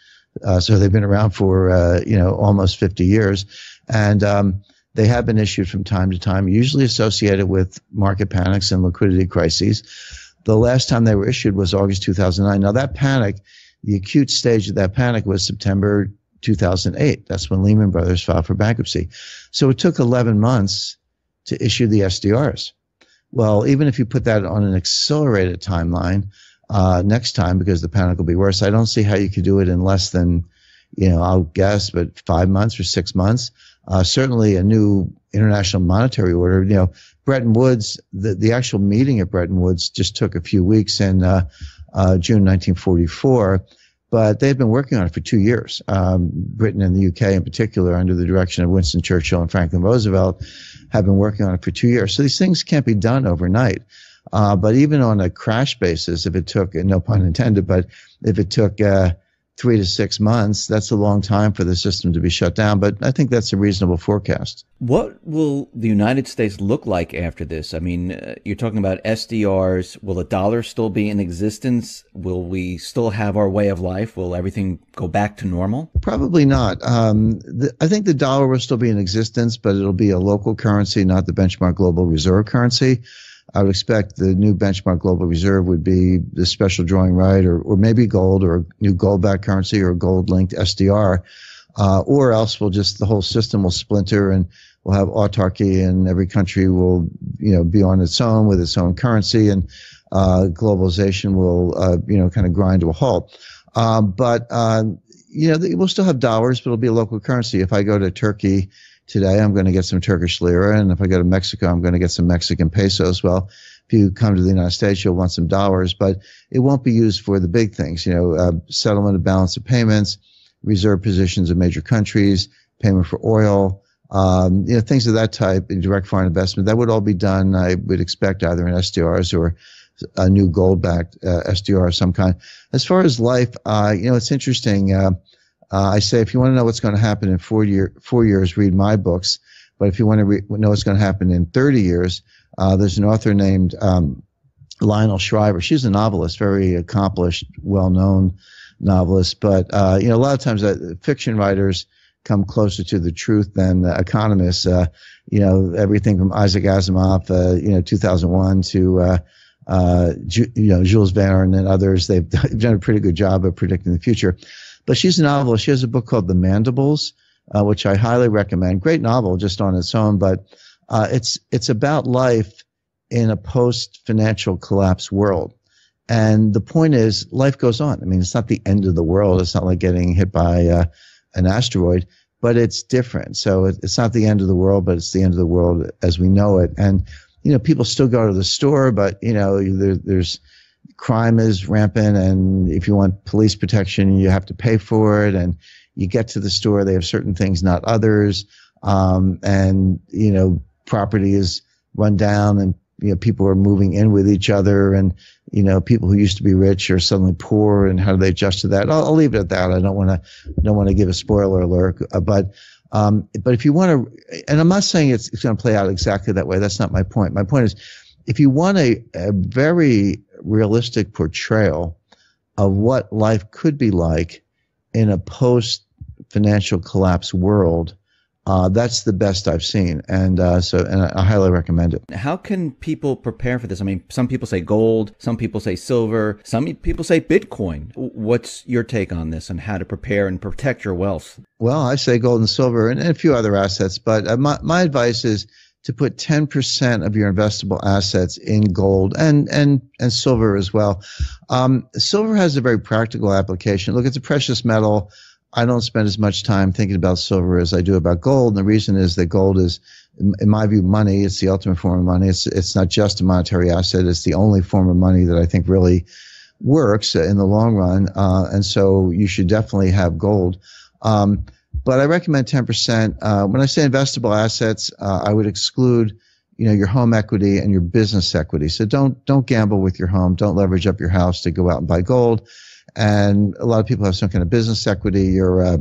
Uh, so they've been around for uh, you know almost 50 years, and um, they have been issued from time to time, usually associated with market panics and liquidity crises. The last time they were issued was August 2009. Now that panic, the acute stage of that panic was September 2008. That's when Lehman Brothers filed for bankruptcy. So it took 11 months to issue the SDRs. Well, even if you put that on an accelerated timeline, uh, next time because the panic will be worse. I don't see how you could do it in less than, you know, I'll guess, but five months or six months. Uh, certainly a new international monetary order. You know, Bretton Woods, the, the actual meeting at Bretton Woods just took a few weeks in uh, uh June 1944. But they've been working on it for two years. Um, Britain and the UK, in particular, under the direction of Winston Churchill and Franklin Roosevelt, have been working on it for two years. So these things can't be done overnight. Uh, but even on a crash basis, if it took, no pun intended, but if it took uh, three to six months, that's a long time for the system to be shut down. But I think that's a reasonable forecast. What will the United States look like after this? I mean, uh, you're talking about SDRs. Will the dollar still be in existence? Will we still have our way of life? Will everything go back to normal? Probably not. Um, the, I think the dollar will still be in existence, but it'll be a local currency, not the benchmark global reserve currency. I would expect the new benchmark global reserve would be the special drawing right, or, or maybe gold, or a new gold backed currency, or gold linked SDR. Uh, or else we'll just the whole system will splinter and we'll have autarky and every country will you know be on its own with its own currency and uh, globalization will uh, you know kind of grind to a halt. Uh, but uh, you know we'll still have dollars, but it'll be a local currency. If I go to Turkey today, I'm going to get some Turkish lira. And if I go to Mexico, I'm going to get some Mexican pesos. Well, if you come to the United States, you'll want some dollars, but it won't be used for the big things, you know, uh, settlement of balance of payments, reserve positions of major countries, payment for oil, um, you know, things of that type, in direct foreign investment. That would all be done, I would expect, either in SDRs or a new gold-backed uh, SDR of some kind. As far as life, uh, you know, it's interesting. Uh, uh, I say if you want to know what's going to happen in four year four years, read my books. But if you want to re- know what's going to happen in 30 years, uh, there's an author named um, Lionel Shriver. She's a novelist, very accomplished, well-known novelist. But uh, you know, a lot of times uh, fiction writers come closer to the truth than economists. Uh, you know, everything from Isaac Asimov, uh, you know, 2001 to you know Jules Verne and others. They've done a pretty good job of predicting the future. But she's a novelist. She has a book called The Mandibles, uh, which I highly recommend. Great novel just on its own, but uh, it's it's about life in a post financial collapse world. And the point is, life goes on. I mean, it's not the end of the world. It's not like getting hit by uh, an asteroid, but it's different. So it, it's not the end of the world, but it's the end of the world as we know it. And you know, people still go to the store, but you know, there, there's crime is rampant and if you want police protection you have to pay for it and you get to the store they have certain things not others. Um, and you know property is run down and you know people are moving in with each other and you know people who used to be rich are suddenly poor and how do they adjust to that? I'll, I'll leave it at that. I don't want to don't want to give a spoiler alert uh, but um, but if you want to and i'm not saying it's, it's going to play out exactly that way. That's not my point. My point is if you want a, a very realistic portrayal of what life could be like in a post financial collapse world, uh, that's the best I've seen, and uh, so and I, I, highly recommend it. How can people prepare for this? I mean, some people say gold, some people say silver, some people say Bitcoin. What's your take on this and how to prepare and protect your wealth? Well, I say gold and silver and, and a few other assets, but uh, my my advice is to put 10% of your investable assets in gold and, and, and silver as well. Um, silver has a very practical application. Look, it's a precious metal. I don't spend as much time thinking about silver as I do about gold. And the reason is that gold is, in my view, money. It's the ultimate form of money. It's, it's not just a monetary asset. It's the only form of money that I think really works in the long run. Uh, and so you should definitely have gold. Um, but I recommend 10%. Uh, when I say investable assets, uh, I would exclude, you know, your home equity and your business equity. So don't don't gamble with your home. Don't leverage up your house to go out and buy gold. And a lot of people have some kind of business equity. You're uh,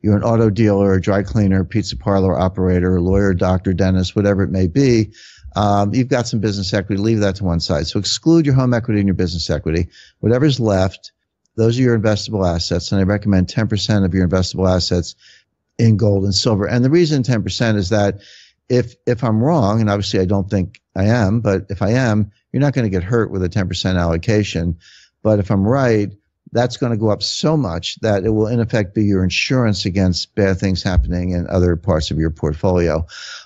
you're an auto dealer, a dry cleaner, pizza parlor operator, lawyer, doctor, dentist, whatever it may be. Um, you've got some business equity. Leave that to one side. So exclude your home equity and your business equity. Whatever's left those are your investable assets. And I recommend 10% of your investable assets in gold and silver. And the reason 10% is that if, if I'm wrong, and obviously I don't think I am, but if I am, you're not going to get hurt with a 10% allocation. But if I'm right, that's going to go up so much that it will in effect be your insurance against bad things happening in other parts of your portfolio.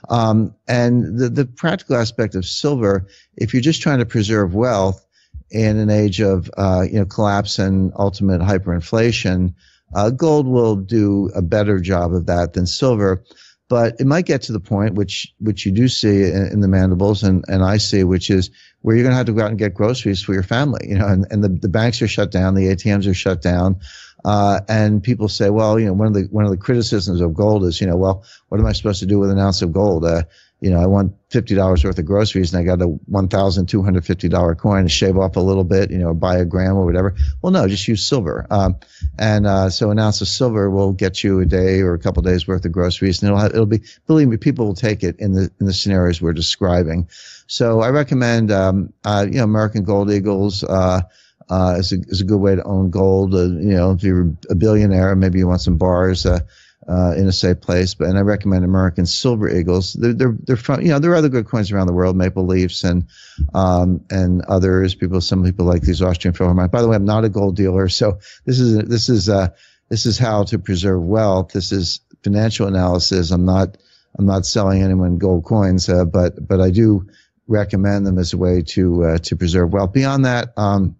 Um, and the, the practical aspect of silver, if you're just trying to preserve wealth, in an age of uh, you know collapse and ultimate hyperinflation, uh, gold will do a better job of that than silver. but it might get to the point which which you do see in, in, the mandibles and, and I see, which is where you're going to have to go out and get groceries for your family. You know, and, and the, the banks are shut down, the ATMs are shut down, uh, and people say, well, you know, one of the one of the criticisms of gold is, you know, well, what am I supposed to do with an ounce of gold? Uh, you know, I want fifty dollars worth of groceries, and I got a one thousand two hundred fifty dollar coin to shave off a little bit, you know, buy a gram or whatever. Well, no, just use silver. Um, and uh, so an ounce of silver will get you a day or a couple days worth of groceries, and it'll have, it'll be believe me, people will take it in the in the scenarios we're describing. So I recommend, um, uh, you know, American Gold Eagles. Uh, uh, is, a, is a good way to own gold. Uh, you know, if you're a billionaire, maybe you want some bars. Uh, uh, in a safe place. But and I recommend American Silver Eagles. They're they're they're from you know there are other good coins around the world, Maple Leafs and um, and others. People some people like these Austrian Philharmonic. By the way, I'm not a gold dealer, so this is this is uh this is how to preserve wealth. This is financial analysis. I'm not I'm not selling anyone gold coins, uh, but but I do recommend them as a way to uh, to preserve wealth. Beyond that. Um,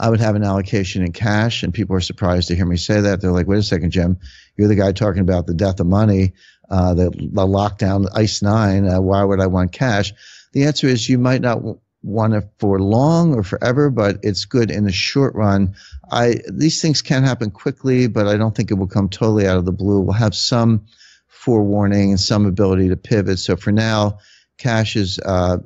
I would have an allocation in cash, and people are surprised to hear me say that. They're like, "Wait a second, Jim, you're the guy talking about the death of money, uh, the, the lockdown, ICE nine. Uh, why would I want cash?" The answer is you might not want it for long or forever, but it's good in the short run. I these things can happen quickly, but I don't think it will come totally out of the blue. We'll have some forewarning and some ability to pivot. So for now cash is, uh,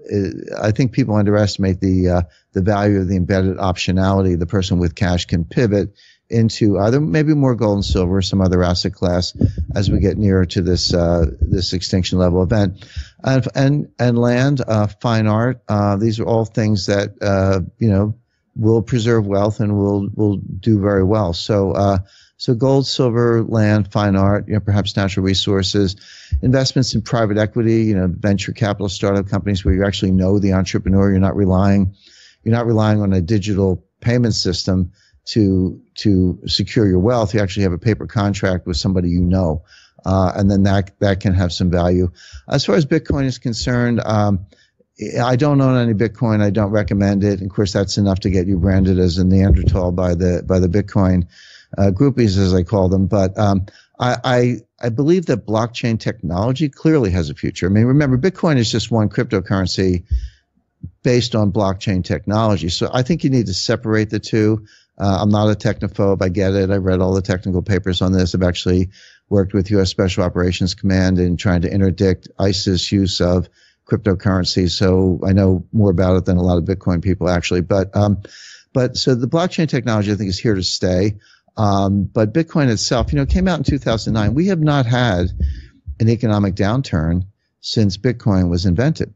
I think people underestimate the uh, the value of the embedded optionality. The person with cash can pivot into either maybe more gold and silver, some other asset class, as we get nearer to this uh, this extinction level event, and and, and land, uh, fine art. Uh, these are all things that uh, you know will preserve wealth and will will do very well. So so gold, silver, land, fine art, you know, perhaps natural resources, investments in private equity, you know, venture capital startup companies where you actually know the entrepreneur. You're not relying, you're not relying on a digital payment system to to secure your wealth. You actually have a paper contract with somebody you know, uh, and then that that can have some value. As far as Bitcoin is concerned. Um, I don't own any Bitcoin. I don't recommend it. Of course, that's enough to get you branded as a Neanderthal by the by the Bitcoin uh, groupies, as I call them. But um, I, I, I believe that blockchain technology clearly has a future. I mean, remember, Bitcoin is just one cryptocurrency based on blockchain technology. So I think you need to separate the two. Uh, I'm not a technophobe. I get it. I read all the technical papers on this. I've actually worked with U.S. Special Operations Command in trying to interdict ISIS use of cryptocurrency. So I know more about it than a lot of Bitcoin people actually. But um, but so the blockchain technology I think is here to stay. Um, but Bitcoin itself, you know, came out in 2009. We have not had an economic downturn since Bitcoin was invented.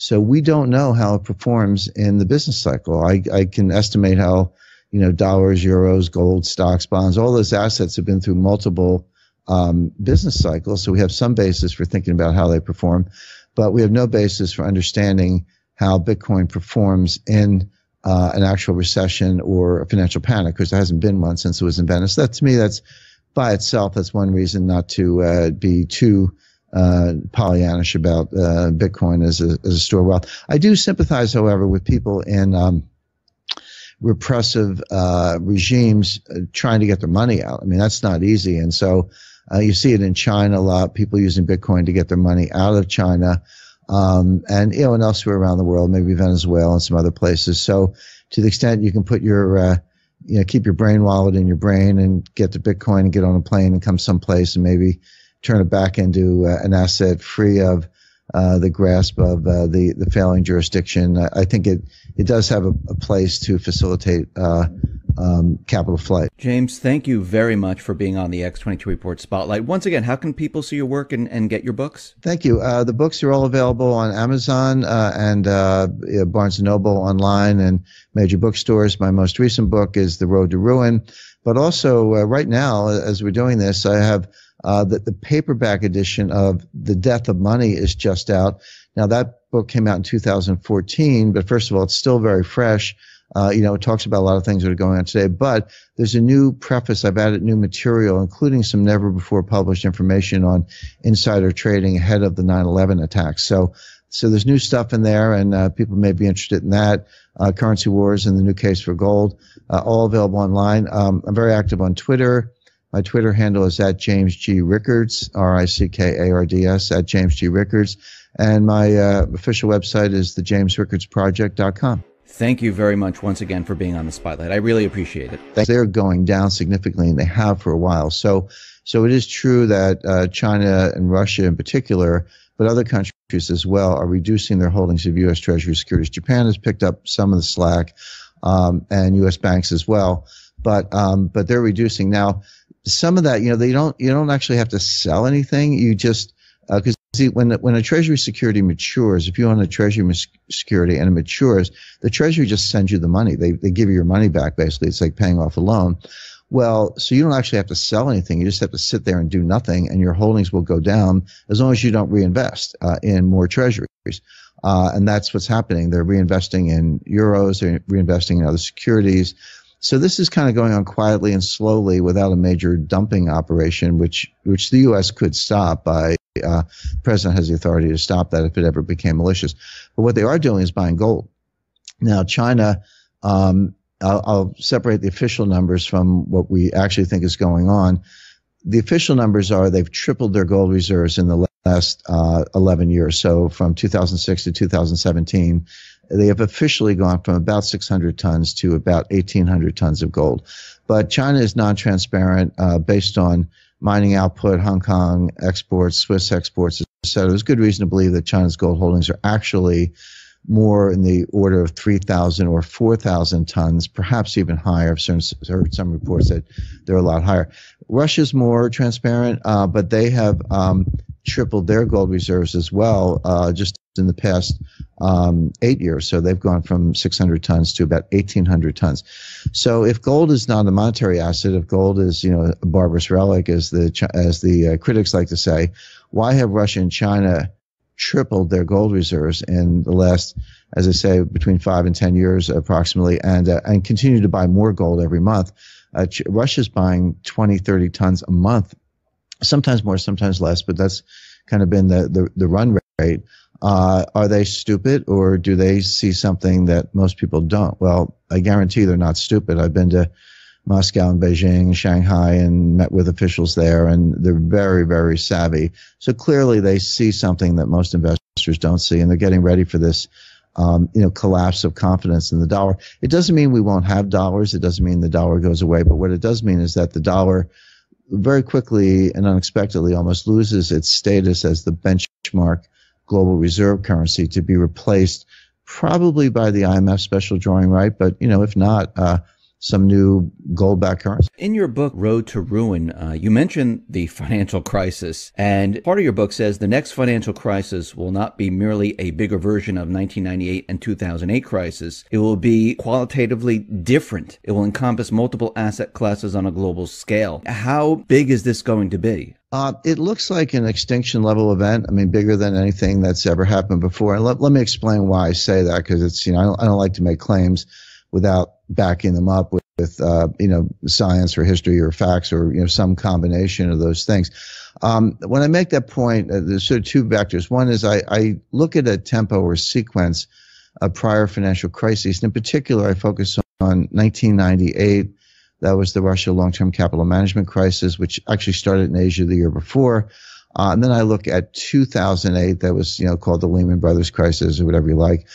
So we don't know how it performs in the business cycle. I, I can estimate how, you know, dollars, euros, gold, stocks, bonds, all those assets have been through multiple um, business cycles. So we have some basis for thinking about how they perform, but we have no basis for understanding how Bitcoin performs in uh, an actual recession or a financial panic because there hasn't been one since it was invented. So that to me, that's by itself, that's one reason not to uh, be too uh, Pollyannish about uh, Bitcoin as a, as a store of wealth. I do sympathize, however, with people in um, repressive uh, regimes uh, trying to get their money out. I mean, that's not easy. And so uh, you see it in China a lot, people using Bitcoin to get their money out of China um, and you know, and elsewhere around the world, maybe Venezuela and some other places. So, to the extent you can put your, uh, you know, keep your brain wallet in your brain and get the Bitcoin and get on a plane and come someplace and maybe turn it back into uh, an asset free of uh, the grasp of uh, the the failing jurisdiction. I, I, think it it does have a, a place to facilitate uh, um, capital flight. James, thank you very much for being on the X22 Report Spotlight. Once again, how can people see your work and, and get your books? Thank you. Uh, the books are all available on Amazon uh, and uh, Barnes & Noble online and major bookstores. My most recent book is The Road to Ruin. But also, uh, right now, as we're doing this, I have uh, the, the paperback edition of The Death of Money is just out. Now, that book came out in 2014, but first of all, it's still very fresh. Uh, you know, it talks about a lot of things that are going on today, but there's a new preface. I've added new material, including some never before published information on insider trading ahead of the 9/11 attacks. So, so there's new stuff in there, and uh, people may be interested in that. Uh, currency wars and the new case for gold, uh, all available online. Um, I'm very active on Twitter. My Twitter handle is at James G. Rickards, R I C K A R D S, at James G. Rickards. And my uh, official website is thejamesrickardsproject.com. Thank you very much once again for being on the spotlight. I really appreciate it. They're going down significantly, and they have for a while. So, so it is true that uh, China and Russia, in particular, but other countries as well, are reducing their holdings of U.S. Treasury securities. Japan has picked up some of the slack, um, and U.S. banks as well. But um, but they're reducing now. Some of that, you know, they don't you don't actually have to sell anything. You just because uh, see when when a treasury security matures, if you own a treasury security and it matures, the treasury just sends you the money. They they give you your money back. Basically, it's like paying off a loan. Well, so you don't actually have to sell anything. You just have to sit there and do nothing, and your holdings will go down as long as you don't reinvest uh, in more treasuries. Uh, and that's what's happening. They're reinvesting in euros, they're reinvesting in other securities. So this is kind of going on quietly and slowly without a major dumping operation, which which the U.S. could stop by. Uh, the president has the authority to stop that if it ever became malicious. But what they are doing is buying gold. Now, China um, I'll, I'll, separate the official numbers from what we actually think is going on. The official numbers are they've tripled their gold reserves in the last uh, 11 years. So from 2006 to 2017, they have officially gone from about 600 tons to about 1,800 tons of gold. But China is non-transparent uh, based on mining output, Hong Kong exports, Swiss exports, etc. There's good reason to believe that China's gold holdings are actually more in the order of 3,000 or 4,000 tons, perhaps even higher. I've heard some reports that they're a lot higher. Russia's more transparent, uh, but they have um, tripled their gold reserves as well uh, just in the past um, eight years. So they've gone from 600 tons to about 1,800 tons. So if gold is not a monetary asset, if gold is you know a barbarous relic, as the as the uh, critics like to say, why have Russia and China tripled their gold reserves in the last, as I say, between five and ten years approximately, and uh, and continue to buy more gold every month. Uh, Russia's buying 20, 30 tons a month, sometimes more, sometimes less, but that's kind of been the the, the run rate. Uh, are they stupid or do they see something that most people don't? Well, I guarantee they're not stupid. I've been to Moscow and Beijing, Shanghai, and met with officials there, and they're very, very savvy. So clearly, they see something that most investors don't see, and they're getting ready for this, um, you know, collapse of confidence in the dollar. It doesn't mean we won't have dollars. It doesn't mean the dollar goes away. But what it does mean is that the dollar, very quickly and unexpectedly, almost loses its status as the benchmark global reserve currency to be replaced probably by the IMF special drawing right. But you know, if not. Uh, some new gold backed currency. In your book, Road to Ruin, uh, you mentioned the financial crisis. And part of your book says the next financial crisis will not be merely a bigger version of 1998 and 2008 crisis. It will be qualitatively different. It will encompass multiple asset classes on a global scale. How big is this going to be? Uh, it looks like an extinction level event. I mean, bigger than anything that's ever happened before. And let, let me explain why I say that because it's, you know, I don't, I don't like to make claims without backing them up with, with uh, you know science or history or facts or you know some combination of those things. Um, when I make that point, uh, there's sort of two vectors. One is I, I look at a tempo or sequence of prior financial crises. And in particular, I focus on 1998. That was the Russia long-term capital management crisis, which actually started in Asia the year before. Uh, and then I look at 2008. That was you know called the Lehman Brothers crisis or whatever you like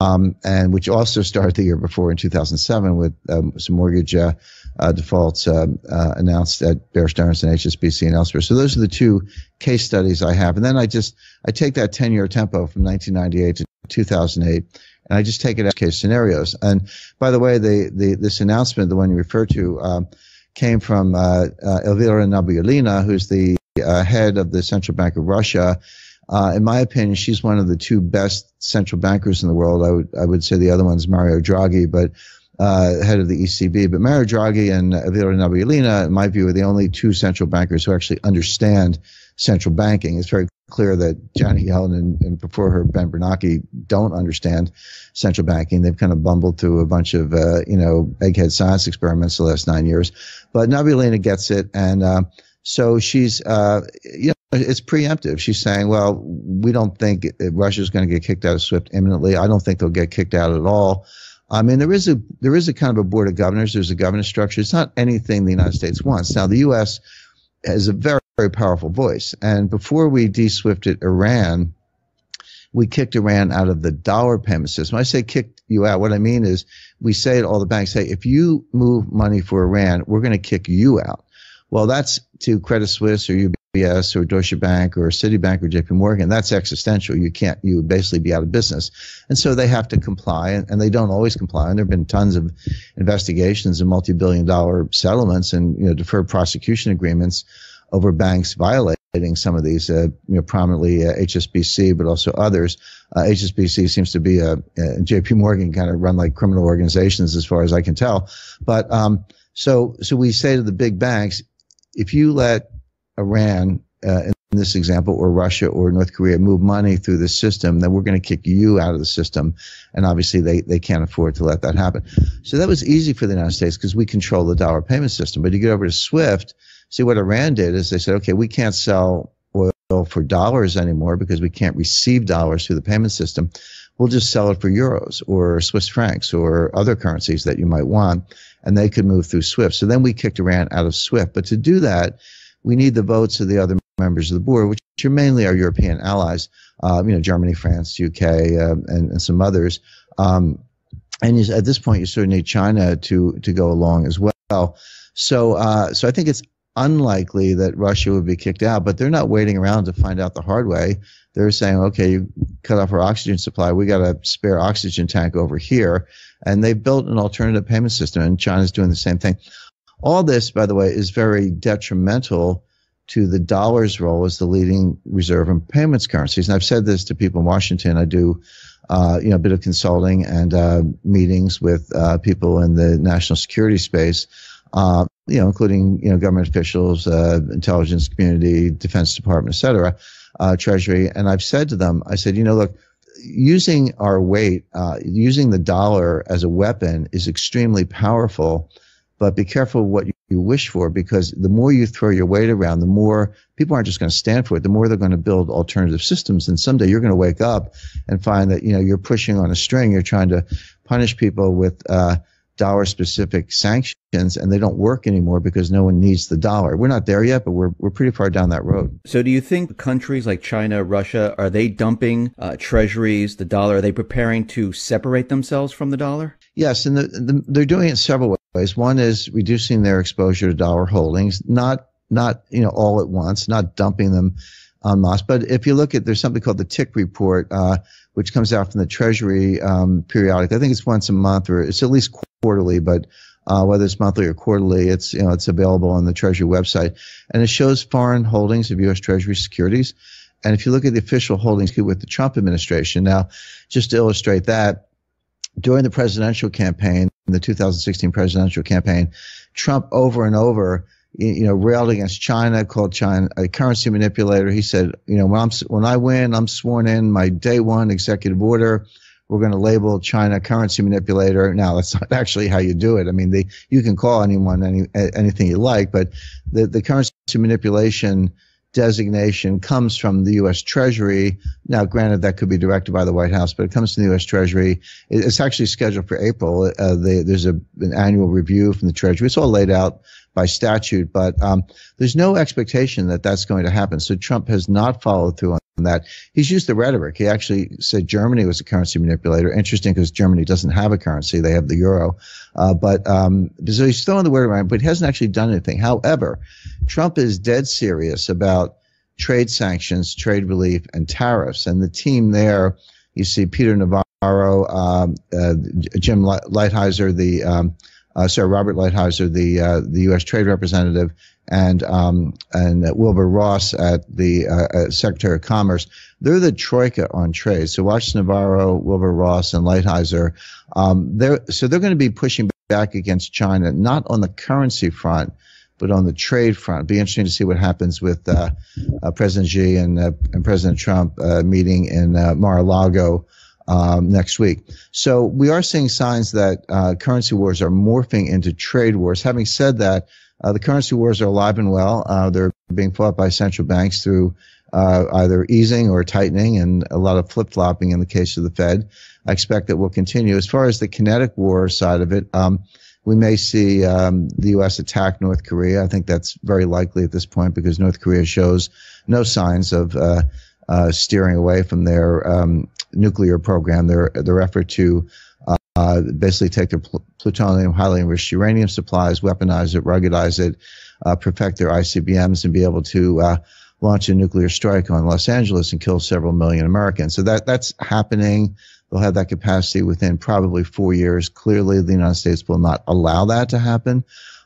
um, and which also started the year before in 2007 with um, some mortgage uh, uh, defaults um, uh, announced at Bear Stearns and HSBC and elsewhere. So those are the two case studies I have, and then I just I take that 10-year tempo from 1998 to 2008, and I just take it as case scenarios. And by the way, the, the this announcement, the one you refer to, um, came from uh, uh, Elvira Nabiullina, who's the uh, head of the Central Bank of Russia uh, in my opinion, she's one of the two best central bankers in the world. I would I would say the other one's Mario Draghi, but uh, head of the ECB. But Mario Draghi and Elvira Nabiullina, in my view, are the only two central bankers who actually understand central banking. It's very clear that Janet Yellen and, and before her Ben Bernanke don't understand central banking. They've kind of bumbled through a bunch of uh, you know egghead science experiments the last nine years. But Nabiullina gets it, and uh, so she's uh, you know it's preemptive. She's saying, well, we don't think Russia's going to get kicked out of SWIFT imminently. I don't think they'll get kicked out at all. I mean, there is a there is a kind of a board of governors. There's a governance structure. It's not anything the United States wants. Now, the U.S. has a very very powerful voice, and before we de-swifted Iran, we kicked Iran out of the dollar payment system. I say kicked you out, what I mean is we say to all the banks, hey, if you move money for Iran, we're going to kick you out. Well, that's to Credit Suisse or UBS or Deutsche Bank or Citibank or JP Morgan. That's existential. You can't, you would basically be out of business. And so they have to comply and, and they don't always comply. And there have been tons of investigations and multi-billion dollar settlements and, you know, deferred prosecution agreements over banks violating some of these, uh, you know, prominently uh, HSBC, but also others. Uh, HSBC seems to be a, a JP Morgan kind of run like criminal organizations as far as I can tell. But, um, so, so we say to the big banks, if you let Iran, uh, in this example, or Russia or North Korea move money through the system, then we're going to kick you out of the system. And obviously they, they can't afford to let that happen. So that was easy for the United States because we control the dollar payment system. But you get over to SWIFT, see what Iran did is they said, okay, we can't sell oil for dollars anymore because we can't receive dollars through the payment system. We'll just sell it for euros or Swiss francs or other currencies that you might want and they could move through SWIFT. So then we kicked Iran out of SWIFT. But to do that, we need the votes of the other members of the board, which are mainly our European allies, uh, you know, Germany, France, UK, uh, and, and, some others. Um, and at this point, you sort of need China to to go along as well. So, uh, so I think it's unlikely that Russia would be kicked out, but they're not waiting around to find out the hard way. They're saying, okay, you cut off our oxygen supply. We got a spare oxygen tank over here. And they've built an alternative payment system, and China's doing the same thing. All this, by the way, is very detrimental to the dollar's role as the leading reserve and payments currencies. And I've said this to people in Washington. I do, uh, you know, a bit of consulting and uh, meetings with uh, people in the national security space, uh, you know, including you know government officials, uh, intelligence community, Defense Department, et cetera, uh, Treasury. And I've said to them, I said, you know, look using our weight, using the dollar as a weapon is extremely powerful. But be careful what you, wish for because the more you throw your weight around, the more people aren't just going to stand for it. The more they're going to build alternative systems. And someday you're going to wake up and find that, you know, you're pushing on a string. You're trying to punish people with, uh, dollar specific sanctions and they don't work anymore because no one needs the dollar. We're not there yet, but we're, we're pretty far down that road. So do you think countries like China, Russia, are they dumping uh, treasuries, the dollar? Are they preparing to separate themselves from the dollar? Yes. And the, the, they're doing it several ways. One is reducing their exposure to dollar holdings, not, not, you know, all at once, not dumping them on masse. But if you look at, there's something called the TIC report, uh, which comes out from the Treasury um, periodic. I think it's once a month or it's at least quarterly, but uh, whether it's monthly or quarterly, it's you know it's available on the Treasury website, and it shows foreign holdings of U.S. Treasury securities. And if you look at the official holdings with the Trump administration, now just to illustrate that, during the presidential campaign, the 2016 presidential campaign, Trump over and over you know, railed against China, called China a currency manipulator. He said, you know, when I'm when I win, I'm sworn in my day one executive order. We're going to label China currency manipulator. Now, that's not actually how you do it. I mean, the, you can call anyone any, anything you like, but the, the currency manipulation designation comes from the U.S. Treasury. Now, granted, that could be directed by the White House, but it comes from the U.S. Treasury. It's actually scheduled for April. Uh, they, there's a, an annual review from the Treasury. It's all laid out by statute, but um, there's no expectation that that's going to happen. So Trump has not followed through on that. He's used the rhetoric. He actually said Germany was a currency manipulator. Interesting because Germany doesn't have a currency; they have the euro. Uh, but um, so he's throwing the word around, but he hasn't actually done anything. However, Trump is dead serious about trade sanctions, trade relief, and tariffs. And the team there, you see Peter Navarro, um, uh, Jim Lighthizer, the um, uh, Sir Robert Lighthizer, the uh, the U.S. Trade Representative, and um, and Wilbur Ross at the uh, uh, Secretary of Commerce. They're the troika on trade. So watch Navarro, Wilbur Ross, and Lighthizer. Um, they're so they're going to be pushing back against China, not on the currency front, but on the trade front. It'd be interesting to see what happens with uh, uh, President Xi and, uh, and President Trump uh, meeting in Mar-a-Lago um, next week. So we are seeing signs that uh, currency wars are morphing into trade wars. Having said that, uh, the currency wars are alive and well. Uh, they're being fought by central banks through uh, either easing or tightening, and a lot of flip flopping in the case of the Fed. I expect that will continue. As far as the kinetic war side of it, um, we may see um, the U.S. attack North Korea. I think that's very likely at this point because North Korea shows no signs of uh, uh, steering away from their um, nuclear program, their their effort to uh, basically take their pl- plutonium, highly enriched uranium supplies, weaponize it, ruggedize it, uh, perfect their ICBMs, and be able to uh, launch a nuclear strike on Los Angeles and kill several million Americans. So that that's happening. They'll have that capacity within probably four years. Clearly, the United States will not allow that to happen.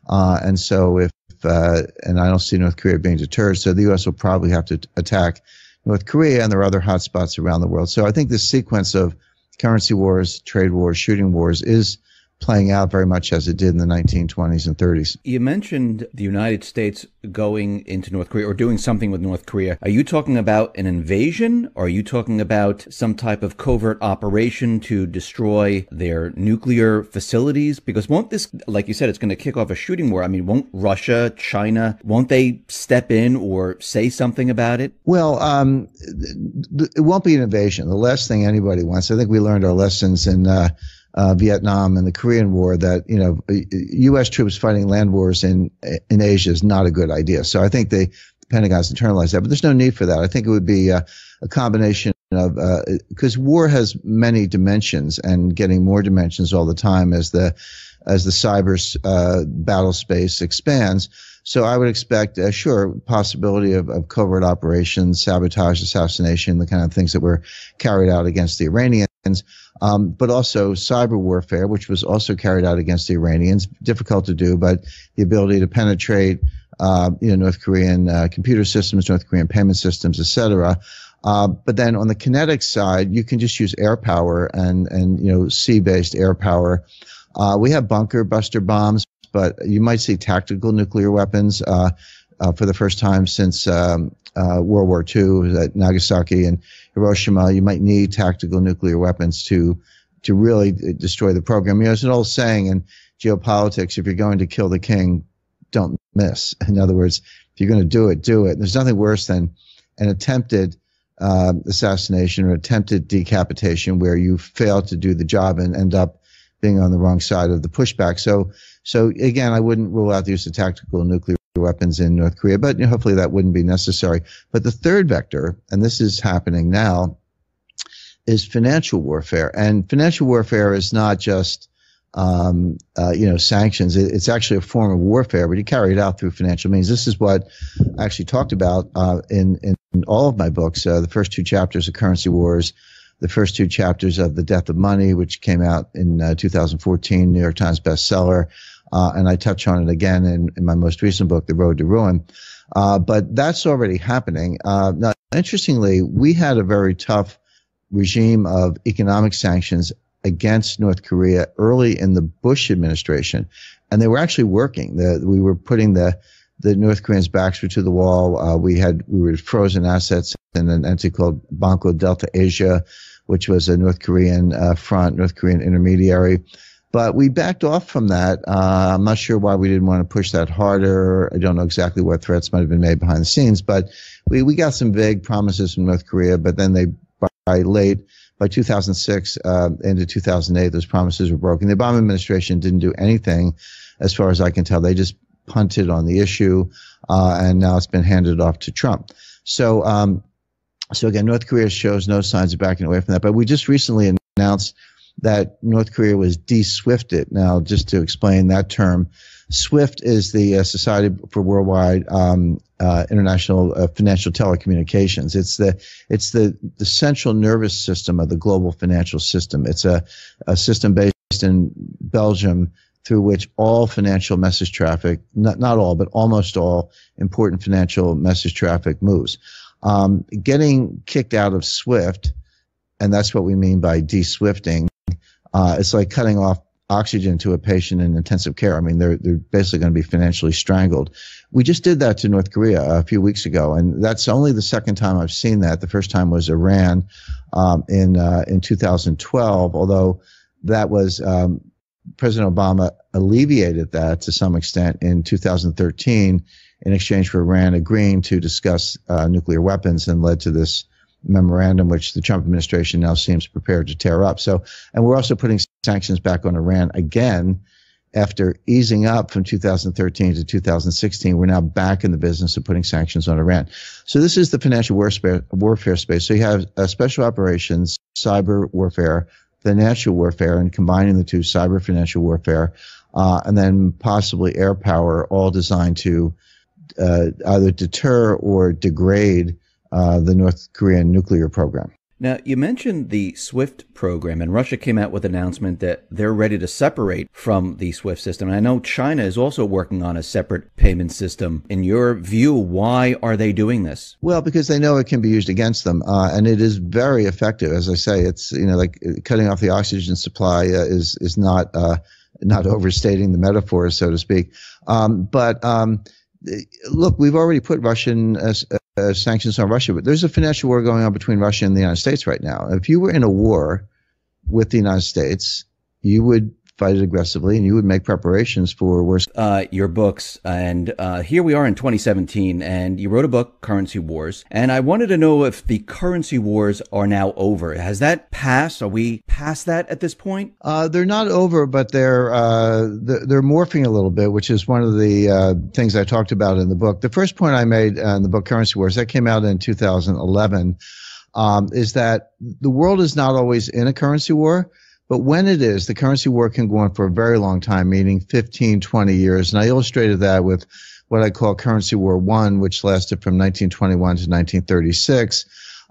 Uh, and so, if uh, and I don't see North Korea being deterred, so the U.S. will probably have to attack North Korea, and there are other hotspots around the world. So I think this sequence of currency wars, trade wars, shooting wars is playing out very much as it did in the 1920s and 30s. You mentioned the United States going into North Korea or doing something with North Korea. Are you talking about an invasion? Or are you talking about some type of covert operation to destroy their nuclear facilities? Because won't this, like you said, it's going to kick off a shooting war? I mean, won't Russia, China, won't they step in or say something about it? Well, um, it won't be an invasion. The last thing anybody wants, I think we learned our lessons in. Uh, uh, Vietnam and the Korean War that you know U.S. troops fighting land wars in in Asia is not a good idea. So I think the Pentagon's internalized that, but there's no need for that. I think it would be a, a combination of because uh, war has many dimensions and getting more dimensions all the time as the as the cyber uh, battle space expands. So I would expect, uh, sure, possibility of, of covert operations, sabotage, assassination, the kind of things that were carried out against the Iranians um, but also cyber warfare, which was also carried out against the Iranians. Difficult to do, but the ability to penetrate, uh, you know, North Korean uh, computer systems, North Korean payment systems, etc. Uh, but then on the kinetic side, you can just use air power and and you know sea-based air power. Uh, we have bunker buster bombs, but you might see tactical nuclear weapons uh, uh, for the first time since um, World War II at Nagasaki and Hiroshima, you might need tactical nuclear weapons to to really destroy the program. You know, there's an old saying in geopolitics: if you're going to kill the king, don't miss. In other words, if you're going to do it, do it. There's nothing worse than an attempted uh, assassination or attempted decapitation where you fail to do the job and end up being on the wrong side of the pushback. So, so again, I wouldn't rule out the use of tactical nuclear weapons in North Korea, but you know, hopefully that wouldn't be necessary. But the third vector, and this is happening now, is financial warfare. And financial warfare is not just um, uh, you know sanctions; it, it's actually a form of warfare, but you carry it out through financial means. This is what I actually talked about uh, in, in, all of my books. Uh, the first two chapters of Currency Wars. The first two chapters of The Death of Money, which came out in uh, 2014, New York Times bestseller. Uh, and I touch on it again in, in my most recent book, The Road to Ruin. Uh, but that's already happening. Uh, now, interestingly, we had a very tough regime of economic sanctions against North Korea early in the Bush administration, and they were actually working. The, we were putting the the North Koreans' backs were to the wall. Uh, we had we were frozen assets in an entity called Banco Delta Asia, which was a North Korean uh, front, North Korean intermediary. But we backed off from that. Uh, I'm not sure why we didn't want to push that harder. I don't know exactly what threats might have been made behind the scenes, but we, we got some vague promises from North Korea, but then they, by late, by 2006, uh, into 2008, those promises were broken. The Obama administration didn't do anything, as far as I can tell. They just punted on the issue, uh, and now it's been handed off to Trump. So, um, so again, North Korea shows no signs of backing away from that. But we just recently announced that North Korea was de-SWIFTed. Now, just to explain that term, SWIFT is the uh, Society for Worldwide um, uh, International uh, Financial Telecommunications. It's the it's the the central nervous system of the global financial system. It's a, a system based in Belgium through which all financial message traffic, not not all, but almost all important financial message traffic moves. Um, getting kicked out of SWIFT, and that's what we mean by de-SWIFTing, uh, it's like cutting off oxygen to a patient in intensive care. I mean, they're they're basically going to be financially strangled. We just did that to North Korea a few weeks ago, and that's only the second time I've seen that. The first time was Iran um, in uh, in 2012, although that was um, President Obama alleviated that to some extent in 2013 in exchange for Iran agreeing to discuss uh, nuclear weapons and led to this memorandum, which the Trump administration now seems prepared to tear up. So, and we're also putting sanctions back on Iran again after easing up from 2013 to 2016, we're now back in the business of putting sanctions on Iran. So this is the financial warfare, warfare space. So you have uh, special operations, cyber warfare, financial warfare, and combining the two, cyber financial warfare, uh, and then possibly air power, all designed to uh, either deter or degrade uh, the North Korean nuclear program. Now, you mentioned the SWIFT program, and Russia came out with an announcement that they're ready to separate from the SWIFT system. And I know China is also working on a separate payment system. In your view, why are they doing this? Well, because they know it can be used against them, uh, and it is very effective. As I say, it's you know like cutting off the oxygen supply uh, is is not uh, not overstating the metaphor, so to speak. Um, but um, look, we've already put Russian uh, uh, sanctions on Russia, but there's a financial war going on between Russia and the United States right now. If you were in a war with the United States, you would fight it aggressively, and you would make preparations for worse. Uh, your books, and uh, here we are in 2017, and you wrote a book, Currency Wars, and I wanted to know if the currency wars are now over. Has that passed? Are we past that at this point? Uh, they're not over, but they're, uh, they're morphing a little bit, which is one of the uh, things I talked about in the book. The first point I made in the book, Currency Wars, that came out in 2011. Um, is that the world is not always in a currency war but when it is, the currency war can go on for a very long time, meaning 15, 20 years. And I illustrated that with what I call Currency War One, which lasted from 1921 to 1936.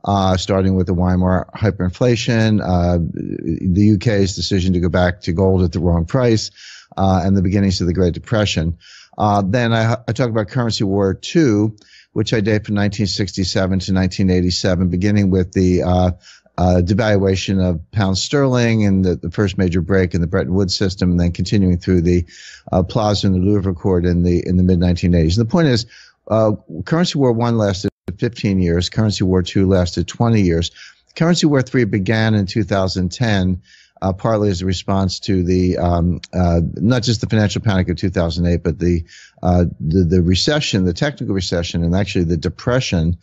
Uh, starting with the Weimar hyperinflation, uh, the UK's decision to go back to gold at the wrong price, uh, and the beginnings of the Great Depression. Uh, then I, I, talk about Currency War Two, which I date from 1967 to 1987, beginning with the uh, devaluation of pound sterling and the, the, first major break in the Bretton Woods system, and then continuing through the uh, Plaza and the Louvre Accord in the in the mid 1980s. And the point is, uh, currency war one lasted 15 years. Currency war two lasted 20 years. Currency war three began in 2010. Uh, partly as a response to the um, uh, not just the financial panic of 2008, but the, uh, the the recession, the technical recession, and actually the depression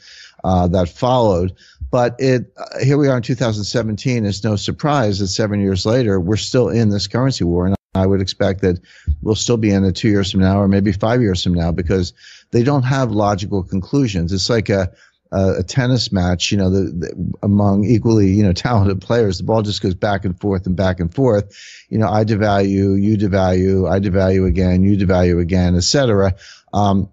uh, that followed. But it uh, here we are in 2017. It's no surprise that seven years later we're still in this currency war, and I would expect that we'll still be in it two years from now, or maybe five years from now, because they don't have logical conclusions. It's like a a, tennis match, you know, the, the, among equally, you know, talented players, the ball just goes back and forth and back and forth. You know, I devalue, you devalue, I devalue again, you devalue again, etc. Um,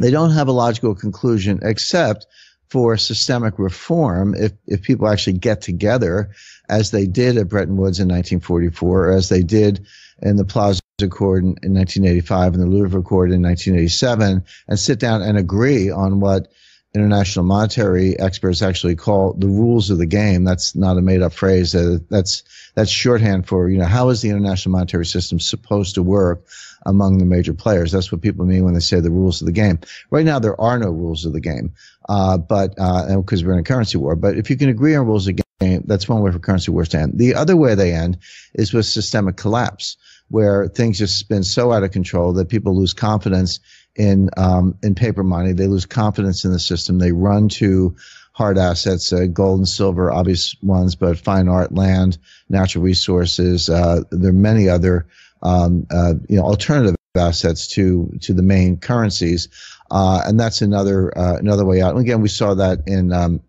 they don't have a logical conclusion except for systemic reform if, if people actually get together as they did at Bretton Woods in 1944, or as they did in the Plaza Accord in, in 1985 and the Louvre Accord in 1987, and sit down and agree on what international monetary experts actually call the rules of the game. That's not a made up phrase. Uh, that's that's shorthand for you know how is the international monetary system supposed to work among the major players. That's what people mean when they say the rules of the game. Right now, there are no rules of the game, uh, but because uh, we're in a currency war. But if you can agree on rules of the game, that's one way for currency wars to end. The other way they end is with systemic collapse, where things just spin so out of control that people lose confidence in um, in paper money. They lose confidence in the system. They run to hard assets, uh, gold and silver, obvious ones, but fine art, land, natural resources. Uh, there are many other um, uh, you know alternative assets to to the main currencies, uh, and that's another uh, another way out. And again, we saw that in um,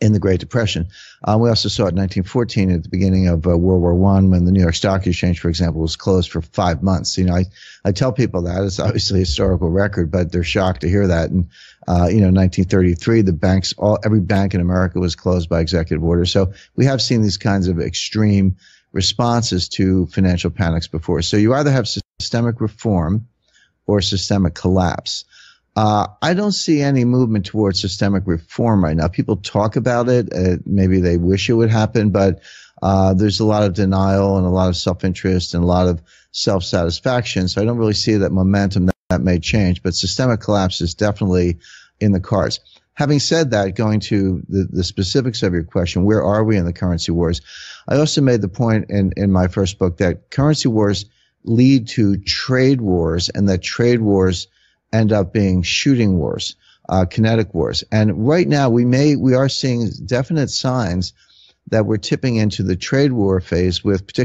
in the Great Depression. Uh, we also saw it in 1914 at the beginning of uh, World War One when the New York Stock Exchange, for example, was closed for five months. You know, I, I tell people that it's obviously a historical record, but they're shocked to hear that. And uh, you know, 1933, the banks, all every bank in America was closed by executive order. So we have seen these kinds of extreme responses to financial panics before. So you either have systemic reform or systemic collapse. Uh, I don't see any movement towards systemic reform right now. People talk about it. Uh, maybe they wish it would happen, but uh, there's a lot of denial and a lot of self-interest and a lot of self-satisfaction. So I don't really see that momentum that, that may change. But systemic collapse is definitely in the cards. Having said that, going to the, the specifics of your question, where are we in the currency wars? I also made the point in, in my first book that currency wars lead to trade wars and that trade wars end up being shooting wars, uh, kinetic wars. And right now, we may we are seeing definite signs that we're tipping into the trade war phase with particular